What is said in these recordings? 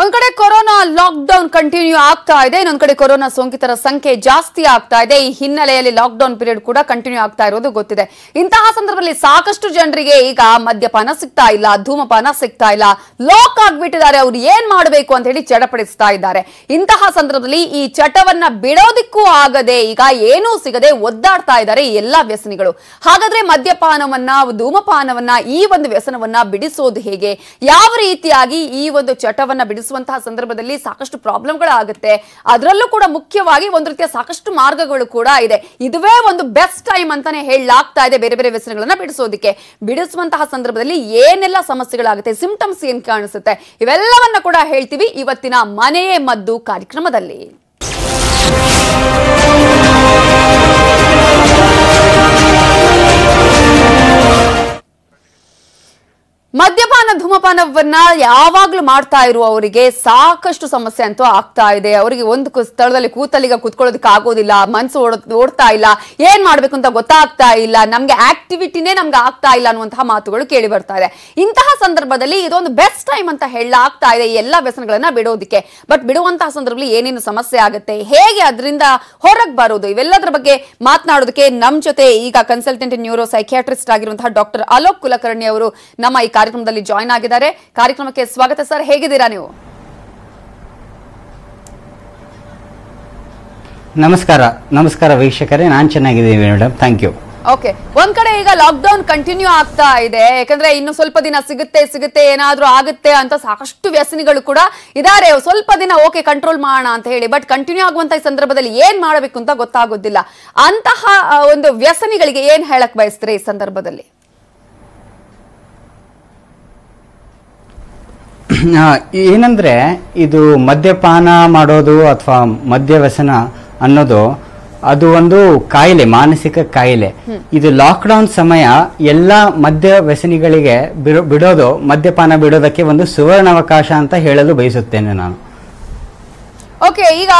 ಒಂದ್ ಕಡೆ corona lock down continue ಆಗ್ತಾ ಇದೆ, ಇನ್ನೊಂದ್ ಕಡೆ ಕೊರೋನಾ ಸೋಂಕಿತರ ಸಂಖ್ಯೆ ಜಾಸ್ತಿ ಆಗ್ತಾ ಇದೆ. ಈ ಹಿನ್ನೆಲೆಯಲ್ಲಿ ಲಾಕ್ ಡೌನ್ ಪೀರಿಯಡ್ ಕೂಡ ಕಂಟಿನ್ಯೂ ಆಗ್ತಾ ಇರೋದು ಗೊತ್ತಿದೆ. ಇಂತಹ ಸಂದರ್ಭದಲ್ಲಿ ಸಾಕಷ್ಟು ಜನರಿಗೆ ಈಗ ಮದ್ಯಪಾನ ಸಿಗ್ತಾ ಇಲ್ಲ, ಧೂಮಪಾನ ಸಿಗ್ತಾ ಇಲ್ಲ. ಲಾಕ್ ಆಗ್ಬಿಟ್ಟಿದ್ದಾರೆ, ಅವ್ರು ಏನ್ ಮಾಡಬೇಕು ಅಂತ ಹೇಳಿ ಚಡಪಡಿಸ್ತಾ ಇದ್ದಾರೆ. ಇಂತಹ ಸಂದರ್ಭದಲ್ಲಿ ಈ ಚಟವನ್ನ ಬಿಡೋದಿಕ್ಕೂ ಆಗದೆ ಈಗ ಏನೂ ಸಿಗದೆ ಒದ್ದಾಡ್ತಾ ಇದ್ದಾರೆ ಎಲ್ಲಾ ವ್ಯಸನಿಗಳು. ಹಾಗಾದ್ರೆ ಮದ್ಯಪಾನವನ್ನ, ಧೂಮಪಾನವನ್ನ ಈ ಒಂದು ವ್ಯಸನವನ್ನ ಬಿಡಿಸೋದು ಹೇಗೆ? ಯಾವ ರೀತಿಯಾಗಿ ಈ ಒಂದು ಚಟವನ್ನ ಬಿಡಿಸುವಂತಹ ಸಂದರ್ಭದಲ್ಲಿ ಸಾಕಷ್ಟು ಪ್ರಾಬ್ಲಮ್ಗಳಾಗುತ್ತೆ. ಅದರಲ್ಲೂ ಕೂಡ ಮುಖ್ಯವಾಗಿ ಒಂದು ರೀತಿಯ ಸಾಕಷ್ಟು ಮಾರ್ಗಗಳು ಕೂಡ ಇದೆ. ಇದುವೇ ಒಂದು ಬೆಸ್ಟ್ ಟೈಮ್ ಅಂತಾನೆ ಹೇಳಲಾಗ್ತಾ ಇದೆ ಬೇರೆ ಬೇರೆ ವ್ಯಸನಗಳನ್ನ ಬಿಡಿಸೋದಕ್ಕೆ. ಬಿಡಿಸುವಂತಹ ಸಂದರ್ಭದಲ್ಲಿ ಏನೆಲ್ಲ ಸಮಸ್ಯೆಗಳಾಗುತ್ತೆ ಸಿಂಪ್ಟಮ್ಸ್ ಏನ್ ಕಾಣಿಸುತ್ತೆ, ಇವೆಲ್ಲವನ್ನ ಕೂಡ ಹೇಳ್ತೀವಿ ಇವತ್ತಿನ ಮನೆಯೇ ಮದ್ದು ಕಾರ್ಯಕ್ರಮದಲ್ಲಿ. ಮದ್ಯಪಾನ, ಧೂಮಪಾನವನ್ನ ಯಾವಾಗ್ಲೂ ಮಾಡ್ತಾ ಇರುವವರಿಗೆ ಸಾಕಷ್ಟು ಸಮಸ್ಯೆ ಅಂತೂ ಆಗ್ತಾ ಇದೆ. ಅವರಿಗೆ ಒಂದು ಸ್ಥಳದಲ್ಲಿ ಕೂತಲ್ಲಿಗ ಕೂತ್ಕೊಳ್ಳೋದಕ್ಕೆ ಆಗೋದಿಲ್ಲ, ಮನ್ಸು ಓಡ್- ಓಡ್ತಾ ಇಲ್ಲ, ಏನ್ ಮಾಡ್ಬೇಕು ಅಂತ ಗೊತ್ತಾಗ್ತಾ ಇಲ್ಲ, ನಮ್ಗೆ ಆಕ್ಟಿವಿಟಿನೇ ನಮ್ಗೆ ಆಗ್ತಾ ಇಲ್ಲ ಅನ್ನುವಂತಹ ಮಾತುಗಳು ಕೇಳಿ ಬರ್ತಾ ಇದೆ. ಇಂತಹ ಸಂದರ್ಭದಲ್ಲಿ ಇದೊಂದು ಬೆಸ್ಟ್ ಟೈಮ್ ಅಂತ ಹೇಳಲಾಗ್ತಾ ಇದೆ ಎಲ್ಲ ವ್ಯಸನಗಳನ್ನ ಬಿಡೋದಕ್ಕೆ. ಬಟ್ ಬಿಡುವಂತಹ ಸಂದರ್ಭದಲ್ಲಿ ಏನೇನು ಸಮಸ್ಯೆ ಆಗುತ್ತೆ, ಹೇಗೆ ಅದರಿಂದ ಹೊರಗೆ ಬರೋದು, ಇವೆಲ್ಲದರ ಬಗ್ಗೆ ಮಾತನಾಡೋದಕ್ಕೆ ನಮ್ ಜೊತೆ ಈಗ ಕನ್ಸಲ್ಟೆಂಟ್ ನ್ಯೂರೋ ಸೈಕಿಯಾಟ್ರಿಸ್ಟ್ ಆಗಿರುವಂತಹ ಡಾಕ್ಟರ್ ಅಲೋಕ್ ಕುಲಕರ್ಣಿ ಅವರು ನಮ್ಮ ಈ ಕಾರ್ಯಕ್ರಮದಲ್ಲಿ ಜಾಯಿನ್ ಆಗಿದ್ದಾರೆ. ಕಾರ್ಯಕ್ರಮಕ್ಕೆ ಸ್ವಾಗತ ಸರ್. ಹೇಗಿದ್ದೀರಾ ನೀವು? ನಮಸ್ಕಾರ. ನಮಸ್ಕಾರ ವೀಕ್ಷಕರೇ. ನಾನು ಚೆನ್ನಾಗಿದ್ದೀನಿ ಮೇಡಮ್. ಥ್ಯಾಂಕ್ ಯು ಓಕೆ ಒಂದ್ ಕಡೆ ಈಗ ಲಾಕ್ಡೌನ್ ಕಂಟಿನ್ಯೂ ಆಗ್ತಾ ಇದೆ. ಯಾಕಂದ್ರೆ ಇನ್ನು ಸ್ವಲ್ಪ ದಿನ ಸಿಗುತ್ತೆ ಸಿಗುತ್ತೆ ಏನಾದ್ರೂ ಆಗುತ್ತೆ ಅಂತ ಸಾಕಷ್ಟು ವ್ಯಸನಿಗಳು ಕೂಡ ಇದಾರೆ ಸ್ವಲ್ಪ ದಿನ ಓಕೆ ಕಂಟ್ರೋಲ್ ಮಾಡೋಣ ಅಂತ ಹೇಳಿ. ಬಟ್ ಕಂಟಿನ್ಯೂ ಆಗುವಂತ ಈ ಸಂದರ್ಭದಲ್ಲಿ ಏನ್ ಮಾಡಬೇಕು ಅಂತ ಗೊತ್ತಾಗೋದಿಲ್ಲ. ಅಂತಹ ಒಂದು ವ್ಯಸನಿಗಳಿಗೆ ಏನ್ ಹೇಳಕ್ ಬಯಸ್ತೀರಿ ಈ ಸಂದರ್ಭದಲ್ಲಿ? ಏನಂದ್ರೆ ಇದು ಮದ್ಯಪಾನ ಮಾಡೋದು ಅಥವಾ ಮದ್ಯ ವ್ಯಸನ ಅನ್ನೋದು ಅದು ಒಂದು ಕಾಯಿಲೆ ಮಾನಸಿಕ ಕಾಯಿಲೆ. ಇದು ಲಾಕ್ಡೌನ್ ಸಮಯ ಎಲ್ಲ ಮದ್ಯ ವ್ಯಸನಿಗಳಿಗೆ ಬಿಡೋ- ಬಿಡೋದು ಮದ್ಯಪಾನ ಬಿಡೋದಕ್ಕೆ ಒಂದು ಸುವರ್ಣಾವಕಾಶ ಅಂತ ಹೇಳಲು ಬಯಸುತ್ತೇನೆ ನಾನು. ಓಕೆ ಈಗ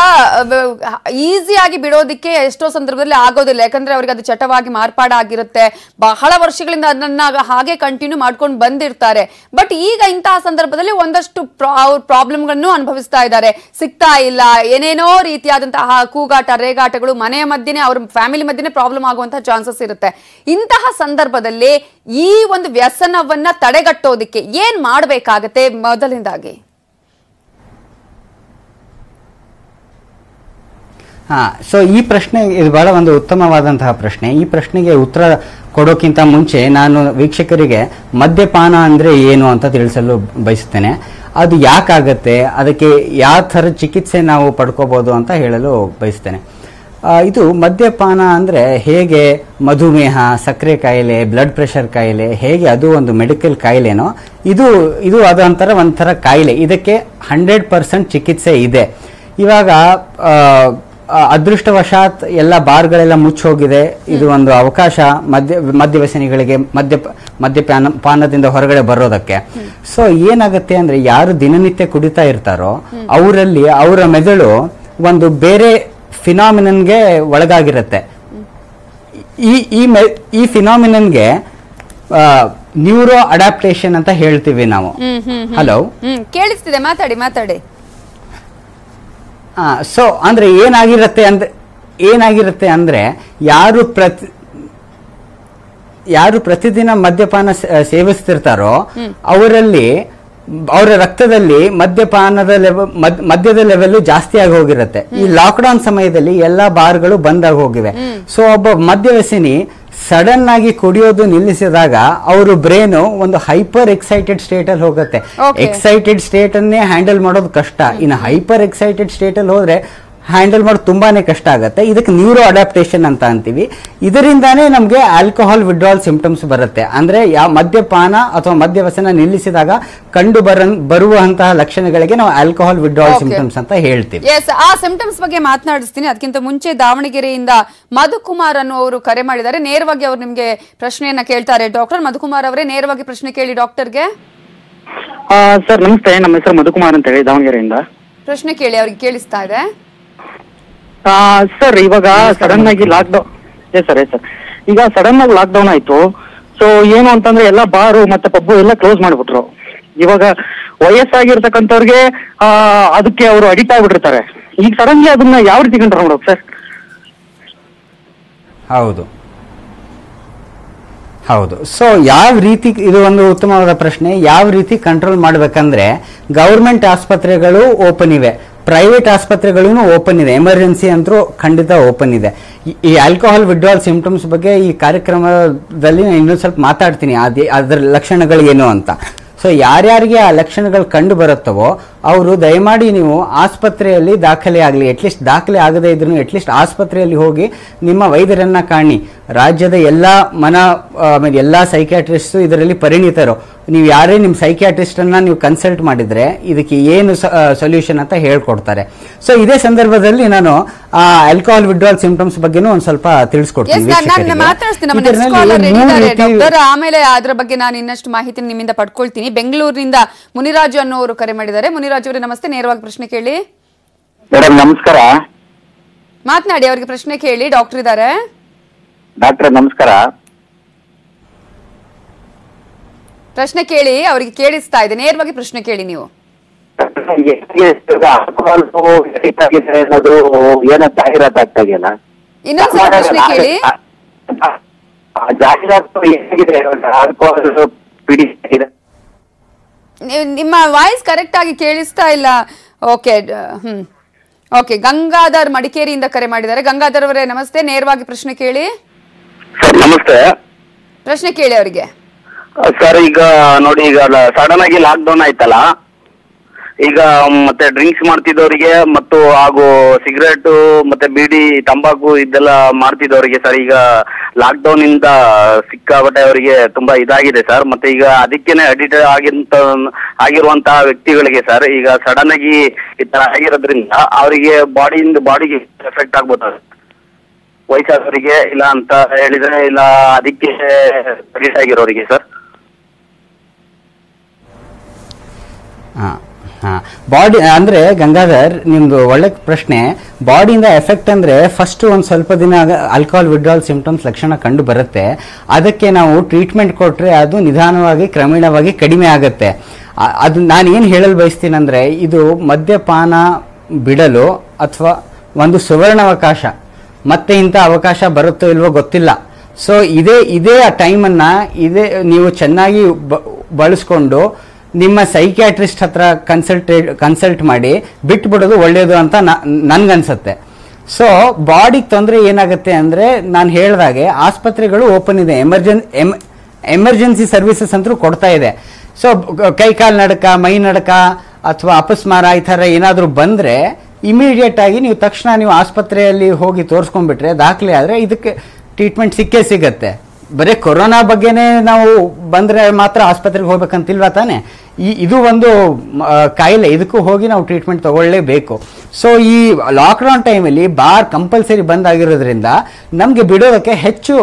ಈಸಿಯಾಗಿ ಬಿಡೋದಿಕ್ಕೆ ಎಷ್ಟೋ ಸಂದರ್ಭದಲ್ಲಿ ಆಗೋದಿಲ್ಲ. ಯಾಕಂದ್ರೆ ಅವ್ರಿಗೆ ಅದು ಚಟವಾಗಿ ಮಾರ್ಪಾಡಾಗಿರುತ್ತೆ ಬಹಳ ವರ್ಷಗಳಿಂದ ಅದನ್ನ ಹಾಗೆ ಕಂಟಿನ್ಯೂ ಮಾಡ್ಕೊಂಡು ಬಂದಿರ್ತಾರೆ. ಬಟ್ ಈಗ ಇಂತಹ ಸಂದರ್ಭದಲ್ಲಿ ಒಂದಷ್ಟು ಪ್ರಾಬ್ಲಮ್ಗಳನ್ನು ಅನುಭವಿಸ್ತಾ ಇದ್ದಾರೆ. ಸಿಗ್ತಾ ಇಲ್ಲ. ಏನೇನೋ ರೀತಿಯಾದಂತಹ ಕೂಗಾಟ, ರೇಗಾಟಗಳು ಮನೆಯ ಮಧ್ಯೆನೇ, ಅವ್ರ ಫ್ಯಾಮಿಲಿ ಮಧ್ಯೆನೇ ಪ್ರಾಬ್ಲಮ್ ಆಗುವಂತಹ ಚಾನ್ಸಸ್ ಇರುತ್ತೆ. ಇಂತಹ ಸಂದರ್ಭದಲ್ಲಿ ಈ ಒಂದು ವ್ಯಸನವನ್ನ ತಡೆಗಟ್ಟೋದಿಕ್ಕೆ ಏನ್ ಮಾಡಬೇಕಾಗತ್ತೆ ಮೊದಲಿಂದಾಗಿ? ಹಾ ಸೊ ಈ ಪ್ರಶ್ನೆ, ಇದು ಬಹಳ ಒಂದು ಉತ್ತಮವಾದಂತಹ ಪ್ರಶ್ನೆ. ಈ ಪ್ರಶ್ನೆಗೆ ಉತ್ತರ ಕೊಡೋಕ್ಕಿಂತ ಮುಂಚೆ ನಾನು ವೀಕ್ಷಕರಿಗೆ ಮದ್ಯಪಾನ ಅಂದ್ರೆ ಏನು ಅಂತ ತಿಳಿಸಲು ಬಯಸುತ್ತೇನೆ. ಅದು ಯಾಕಾಗತ್ತೆ, ಅದಕ್ಕೆ ಯಾವ ಥರ ಚಿಕಿತ್ಸೆ ನಾವು ಪಡ್ಕೋಬಹುದು ಅಂತ ಹೇಳಲು ಬಯಸ್ತೇನೆ ಇದು ಮದ್ಯಪಾನ ಅಂದ್ರೆ ಹೇಗೆ ಮಧುಮೇಹ, ಸಕ್ಕರೆ ಕಾಯಿಲೆ ಬ್ಲಡ್ ಪ್ರೆಷರ್ ಕಾಯಿಲೆ, ಹೇಗೆ ಅದು ಒಂದು ಮೆಡಿಕಲ್ ಕಾಯಿಲೆನೋ, ಇದು ಇದು ಅದೊಂಥರ ಒಂಥರ ಕಾಯಿಲೆ. ಇದಕ್ಕೆ ಹಂಡ್ರೆಡ್ ಪರ್ಸೆಂಟ್ ಚಿಕಿತ್ಸೆ ಇದೆ. ಇವಾಗ ಅದೃಷ್ಟವಶಾತ್ ಎಲ್ಲ ಬಾರ್ಗಳೆಲ್ಲ ಮುಚ್ಚೋಗಿದೆ ಇದು ಒಂದು ಅವಕಾಶ ಮದ್ಯ ಮದ್ಯ ವ್ಯಸನಿಗಳಿಗೆ ಮದ್ಯ ಮದ್ಯಪಾನ ಪಾನದಿಂದ ಹೊರಗಡೆ ಬರೋದಕ್ಕೆ. ಸೊ ಏನಾಗುತ್ತೆ ಅಂದ್ರೆ ಯಾರು ದಿನನಿತ್ಯ ಕುಡಿತಾ ಇರ್ತಾರೋ ಅವರಲ್ಲಿ ಅವರ ಮೆದುಳು ಒಂದು ಬೇರೆ ಫಿನಾಮಿನನ್ಗೆ ಒಳಗಾಗಿರುತ್ತೆ. ಈ ಈ ಈ ಫಿನಾಮಿನನ್ಗೆ ನ್ಯೂರೋ ಅಡಾಪ್ಟೇಷನ್ ಅಂತ ಹೇಳ್ತೀವಿ ನಾವು. ಹಲೋ ಕೇಳಿಸ್ತಿದೆ. ಮಾತಾಡಿ ಮಾತಾಡಿ. ಸೊ ಅಂದ್ರೆ ಏನಾಗಿರುತ್ತೆ ಅಂದ್ರೆ ಏನಾಗಿರುತ್ತೆ ಅಂದ್ರೆ ಯಾರು ಪ್ರತಿ ಯಾರು ಪ್ರತಿದಿನ ಮದ್ಯಪಾನ ಸೇವಿಸ್ತಿರ್ತಾರೋ ಅವರಲ್ಲಿ ಅವರ ರಕ್ತದಲ್ಲಿ ಮದ್ಯಪಾನದ ಲೆವೆಲ್ ಮದ್ಯದ ಲೆವೆಲ್ ಜಾಸ್ತಿ ಆಗಿ ಹೋಗಿರುತ್ತೆ. ಈ ಲಾಕ್ಡೌನ್ ಸಮಯದಲ್ಲಿ ಎಲ್ಲಾ ಬಾರ್ಗಳು ಬಂದ್ ಆಗಿ ಹೋಗಿವೆ. ಸೊ ಒಬ್ಬ ಮದ್ಯವ್ಯಸನಿ ಸಡನ್ ಆಗಿ ಕುಡಿಯೋದು ನಿಲ್ಲಿಸಿದಾಗ ಅವರು ಬ್ರೇನು ಒಂದು ಹೈಪರ್ ಎಕ್ಸೈಟೆಡ್ ಸ್ಟೇಟ್ ಅಲ್ಲಿ ಹೋಗುತ್ತೆ. ಎಕ್ಸೈಟೆಡ್ ಸ್ಟೇಟ್ ಅನ್ನೇ ಹ್ಯಾಂಡಲ್ ಮಾಡೋದು ಕಷ್ಟ. ಇನ್ನು ಹೈಪರ್ ಎಕ್ಸೈಟೆಡ್ ಸ್ಟೇಟ್ ಅಲ್ಲಿ ಹೋದ್ರೆ ಹ್ಯಾಂಡಲ್ ಮಾಡೋದು ತುಂಬಾನೇ ಕಷ್ಟ ಆಗುತ್ತೆ. ಇದಕ್ಕೆ ನ್ಯೂರೋ ಅಡಾಪ್ಟೇಷನ್ ಅಂತ ಅಂತೀವಿ. ಇದರಿಂದಾನೇ ನಮಗೆ ಆಲ್ಕೋಹಾಲ್ ವಿಡ್ರಾಲ್ ಸಿಂಪ್ಟಮ್ಸ್ ಬರುತ್ತೆ. ಅಂದ್ರೆ ಯಾವ ಮದ್ಯಪಾನ ಅಥವಾ ಮದ್ಯವ್ಯಸನ ನಿಲ್ಲಿಸಿದಾಗ ಕಂಡು ಬರ ಬರುವಂತಹ ಲಕ್ಷಣಗಳಿಗೆ ನಾವು ಆಲ್ಕೋಹಾಲ್ ವಿಡ್ರಾಲ್. ಸಿಂಪ್ಟಮ್ಸ್ ಅಂತ ಹೇಳ್ತೀವಿ. ಎಸ್ ಆ ಸಿಂಪ್ಟಮ್ಸ್ ಬಗ್ಗೆ ಮಾತನಾಡಿಸ್ತೀನಿ. ಅದಕ್ಕಿಂತ ಮುಂಚೆ ದಾವಣಗೆರೆಯಿಂದ ಮಧುಕುಮಾರ್ ಅನ್ನುವರು ಕರೆ ಮಾಡಿದ್ದಾರೆ. ನೇರವಾಗಿ ಅವರು ನಿಮಗೆ ಪ್ರಶ್ನೆಯನ್ನ ಕೇಳ್ತಾರೆ. ಡಾಕ್ಟರ್ ಮಧುಕುಮಾರ್ ಅವರೇ ನೇರವಾಗಿ ಪ್ರಶ್ನೆ ಕೇಳಿ ಡಾಕ್ಟರ್ಗೆ. ಆ, ಸರ್ ನಮಸ್ತೆ. ನಮ್ಮ ಹೆಸರು ಮಧುಕುಮಾರ್ ಅಂತ ಹೇಳಿ ದಾವಣಗೆರೆಯಿಂದ. ಪ್ರಶ್ನೆ ಕೇಳಿ ಅವ್ರಿಗೆ ಕೇಳಿಸ್ತಾ ಇದೆ. ಸರ್ ಇವಾಗ ಸಡನ್ ಆಗಿ lockdown yes sir yes sir ಈಗ ಸಡನ್ ಆಗಿ ಲಾಕ್ಡೌನ್ ಆಯ್ತು. ಸೊ ಏನು ಅಂತಂದ್ರೆ ಎಲ್ಲ ಬಾರು ಮತ್ತೆ ಪಬ್ಬು ಎಲ್ಲ ಕ್ಲೋಸ್ ಮಾಡ್ಬಿಟ್ರು. ಇವಾಗ ವಯಸ್ಸಾಗಿರ್ತಕ್ಕಂಥವ್ರಿಗೆ ಆ, ಅದಕ್ಕೆ ಅವರು ಅಡಿಕ್ಟ್ ಆಗ್ಬಿಟ್ಟಿರ್ತಾರೆ. ಈಗ ಸಡನ್ಲಿ ಅದನ್ನ ಯಾವ ರೀತಿ ಕಂಟ್ರೋಲ್ ನೋಡೋಕ್ ಸರ್ ಹೌದು. ಹೌದು. ಸೊ ಯಾವ ರೀತಿ ಇದು ಒಂದು ಉತ್ತಮವಾದ ಪ್ರಶ್ನೆ. ಯಾವ ರೀತಿ ಕಂಟ್ರೋಲ್ ಮಾಡಬೇಕಂದ್ರೆ ಗೌರ್ಮೆಂಟ್ ಆಸ್ಪತ್ರೆಗಳು ಓಪನ್ ಇವೆ. ಪ್ರೈವೇಟ್ ಆಸ್ಪತ್ರೆಗಳೂ ಓಪನ್ ಇದೆ. ಎಮರ್ಜೆನ್ಸಿ ಅಂತೂ ಖಂಡಿತ ಓಪನ್ ಇದೆ. ಈ- ಆಲ್ಕೋಹಾಲ್ ವಿಡ್ರಾಲ್ ಸಿಂಪ್ಟಮ್ಸ್ ಬಗ್ಗೆ ಈ ಕಾರ್ಯಕ್ರಮದಲ್ಲಿ ನಾನು ಇನ್ನೊಂದು ಸ್ವಲ್ಪ ಮಾತಾಡ್ತೀನಿ. ಅದೇ, ಅದರ ಲಕ್ಷಣಗಳು ಏನು ಅಂತ. ಸೊ ಯಾರ್ಯಾರಿಗೆ ಆ ಲಕ್ಷಣಗಳು ಕಂಡು ಬರುತ್ತವೋ ಅವರು ದಯಮಾಡಿ ನೀವು ಆಸ್ಪತ್ರೆಯಲ್ಲಿ ದಾಖಲೆ ಆಗಲಿ ಅಟ್ಲೀಸ್ಟ್ ದಾಖಲೆ ಆಗದೇ ಇದ್ರೂ ಅಟ್ಲೀಸ್ಟ್ ಆಸ್ಪತ್ರೆಯಲ್ಲಿ ಹೋಗಿ ನಿಮ್ಮ ವೈದ್ಯರನ್ನ ಕಾಣಿ. ರಾಜ್ಯದ ಎಲ್ಲ ಮನ ಆಮೇಲೆ ಎಲ್ಲ ಸೈಕ್ಯಾಟ್ರಿಸ್ಟು ಇದರಲ್ಲಿ ಪರಿಣಿತರು. ನೀವು ಯಾರೇ ನಿಮ್ಮ ಸೈಕ್ಯಾಟ್ರಿಸ್ಟನ್ನು ಅನ್ನ ನೀವು ಕನ್ಸಲ್ಟ್ ಮಾಡಿದ್ರೆ ಇದಕ್ಕೆ ಏನು ಸೊಲ್ಯೂಷನ್ ಅಂತ ಹೇಳ್ಕೊಡ್ತಾರೆ. ಸೊ ಇದೇ ಸಂದರ್ಭದಲ್ಲಿ ನಾನು ಆಲ್ಕೋಹಾಲ್ ವಿಡ್ರಾಲ್ ಸಿಂಪ್ಟಮ್ಸ್ ಬಗ್ಗೆನೂ ಒಂದು ಸ್ವಲ್ಪ ತಿಳಿಸ್ಕೊಡ್ತೀನಿ ಎಸ್ ನಾನು ಮಾತಾಡ್ತೀನಿ ನಮ್ಮ ನೆಕ್ಸ್ಟ್ ಇದರಲ್ಲಿ ಇದ್ದಾರೆ ರೀತಿ- ಆಮೇಲೆ ಅದರ ಬಗ್ಗೆ ನಾನು ಇನ್ನಷ್ಟು ಮಾಹಿತಿ ನಿಮ್ಮಿಂದ ಪಡ್ಕೊಳ್ತೀನಿ. ಬೆಂಗಳೂರಿನಿಂದ ಮುನಿರಾಜು ಅನ್ನೋರು ಕರೆ ಮಾಡಿದ್ದಾರೆ. ಮುನಿರಾಜು ಅವರೇ ನಮಸ್ತೆ. ನೇರವಾಗಿ ಪ್ರಶ್ನೆ ಕೇಳಿ. ಮೇಡಮ್ ನಮಸ್ಕಾರ. ಮಾತನಾಡಿ ಅವರಿಗೆ ಪ್ರಶ್ನೆ ಕೇಳಿ. ಡಾಕ್ಟರ್ ಇದ್ದಾರೆ. ಡಾಕ್ಟ್ರೆ ನಮಸ್ಕಾರ. ಪ್ರಶ್ನೆ ಕೇಳಿ ಅವರಿಗೆ ಕೇಳಿಸ್ತಾ ಇದೆ. ನೇರವಾಗಿ ಪ್ರಶ್ನೆ ಕೇಳಿ ನೀವು. ಇನ್ನೊಂದ್ಸಲ ಪ್ರಶ್ನೆ ಕೇಳಿ. ಜಾಹೀರಾತು ಆಲ್ಕೋಹಾಲ್ ನಿಮ್ಮ ವಾಯ್ಸ್ ಕರೆಕ್ಟ್ ಆಗಿ ಕೇಳಿಸ್ತಾ ಇಲ್ಲ. Okay hmm. ಓಕೆ ಗಂಗಾಧರ್ ಮಡಿಕೇರಿಯಿಂದ ಕರೆ ಮಾಡಿದ್ದಾರೆ. ಗಂಗಾಧರ್ ಅವರೇ ನಮಸ್ತೆ. ನೇರವಾಗಿ ಪ್ರಶ್ನೆ ಕೇಳಿ. ಸರ್ ನಮಸ್ತೆ. ಪ್ರಶ್ನೆ ಕೇಳಿ ಅವರಿಗೆ. ಸರ್ ಈಗ ನೋಡಿ ಈಗ ಸಡನ್ ಆಗಿ ಲಾಕ್ ಡೌನ್ ಆಯ್ತಲ್ಲ? ಈಗ ಮತ್ತೆ ಡ್ರಿಂಕ್ಸ್ ಮಾಡ್ತಿದ್ದವರಿಗೆ ಮತ್ತು ಹಾಗೂ ಸಿಗರೇಟ್ ಮತ್ತೆ ಬೀಡಿ ತಂಬಾಕು ಇದೆಲ್ಲ ಮಾಡ್ತಿದ್ದವರಿಗೆ ಸರ್ ಈಗ ಲಾಕ್ ಡೌನ್ ಇಂದ ಸಿಕ್ಕಾಪಟ್ಟೆ ಅವರಿಗೆ ತುಂಬಾ ಇದಾಗಿದೆ ಸರ್. ಮತ್ತೆ ಈಗ ಅದಕ್ಕೇನೆ ಅಡಿಟ್ ಆಗಿಂತ ಆಗಿರುವಂತಹ ವ್ಯಕ್ತಿಗಳಿಗೆ ಸರ್ ಈಗ ಸಡನ್ ಆಗಿ ಈ ತರ ಆಗಿರೋದ್ರಿಂದ ಅವರಿಗೆ ಬಾಡಿಯಿಂದ ಬಾಡಿಗೆ ಎಫೆಕ್ಟ್ ಆಗ್ಬೋದು? ವಯಸ್ಸಾದವರಿಗೆ ಇಲ್ಲ ಅಂತ ಹೇಳಿದ್ರೆ ಇಲ್ಲ, ಅದಕ್ಕೆ ಅಡಿಟ್ ಆಗಿರೋರಿಗೆ ಸರ್ ಬಾಡಿ ಅಂದ್ರೆ ಗಂಗಾಧರ್, ನಿಮ್ದು ಒಳ್ಳೆ ಪ್ರಶ್ನೆ. ಬಾಡಿಯಿಂದ ಎಫೆಕ್ಟ್ ಅಂದ್ರೆ ಫಸ್ಟ್ ಒಂದು ಸ್ವಲ್ಪ ದಿನ ಆಲ್ಕೋಹಾಲ್ ವಿಡ್ರಾಲ್ ಸಿಂಪ್ಟಮ್ಸ್ ಲಕ್ಷಣ ಕಂಡು ಬರುತ್ತೆ. ಅದಕ್ಕೆ ನಾವು ಟ್ರೀಟ್ಮೆಂಟ್ ಕೊಟ್ರೆ ಅದು ನಿಧಾನವಾಗಿ, ಕ್ರಮೇಣವಾಗಿ ಕಡಿಮೆ ಆಗುತ್ತೆ. ಅದು ನಾನು ಏನು ಹೇಳಲು ಬಯಸ್ತೀನಿ ಅಂದ್ರೆ ಇದು ಮದ್ಯಪಾನ, ಬಿಡಲು ಅಥವಾ ಒಂದು ಸುವರ್ಣಾವಕಾಶ. ಮತ್ತೆ ಇಂಥ ಅವಕಾಶ ಬರುತ್ತೋ ಇಲ್ವೋ ಗೊತ್ತಿಲ್ಲ. ಸೊ ಇದೇ ಇದೇ ಆ ಟೈಮನ್ನು ಇದೇ ನೀವು ಚೆನ್ನಾಗಿ ಬಳಸ್ಕೊಂಡು ನಿಮ್ಮ ಸೈಕ್ಯಾಟ್ರಿಸ್ಟ್ ಹತ್ರ ಕನ್ಸಲ್ಟೇ ಕನ್ಸಲ್ಟ್ ಮಾಡಿ ಬಿಟ್ಬಿಡೋದು ಒಳ್ಳೆಯದು ಅಂತ ನನ್ಗನ್ಸತ್ತೆ. ಸೊ ಬಾಡಿಗೆ ತೊಂದರೆ ಏನಾಗುತ್ತೆ ಅಂದರೆ ನಾನು ಹೇಳ್ದಾಗೆ ಆಸ್ಪತ್ರೆಗಳು ಓಪನ್ ಇದೆ. ಎಮರ್ಜೆನ್ ಎಂ ಎಮರ್ಜೆನ್ಸಿ ಸರ್ವಿಸಸ್ ಅಂತೂ ಕೊಡ್ತಾ ಇದೆ. ಸೊ ಕೈ ಕಾಲು ನಡಕ, ಮೈ ನಡಕ ಅಥವಾ ಅಪಸ್ಮಾರ ಈ ಥರ ಏನಾದರೂ ಬಂದರೆ ಇಮಿಡಿಯೇಟ್ ಆಗಿ ನೀವು ತಕ್ಷಣ ನೀವು ಆಸ್ಪತ್ರೆಯಲ್ಲಿ ಹೋಗಿ ತೋರಿಸ್ಕೊಂಡ್ಬಿಟ್ರೆ ದಾಖಲೆ ಆದರೆ ಇದಕ್ಕೆ ಟ್ರೀಟ್ಮೆಂಟ್ ಸಿಕ್ಕೇ ಸಿಗತ್ತೆ. ಬರೀ ಕೊರೋನಾ ಬಗ್ಗೆನೇ ನಾವು ಬಂದರೆ ಮಾತ್ರ ಆಸ್ಪತ್ರೆಗೆ ಹೋಗ್ಬೇಕಂತಿಲ್ವಾ ತಾನೆ? ಈ ಇದು ಒಂದು ಕಾಯಿಲೆ. ಇದಕ್ಕೂ ಹೋಗಿ ನಾವು ಟ್ರೀಟ್ಮೆಂಟ್ ತಗೊಳ್ಳೇಬೇಕು. ಸೊ ಈ ಲಾಕ್ಡೌನ್ ಟೈಮಲ್ಲಿ ಬಾರ್ ಕಂಪಲ್ಸರಿ ಬಂದ್ ಆಗಿರೋದ್ರಿಂದ ನಮಗೆ ಬಿಡೋದಕ್ಕೆ ಹೆಚ್ಚು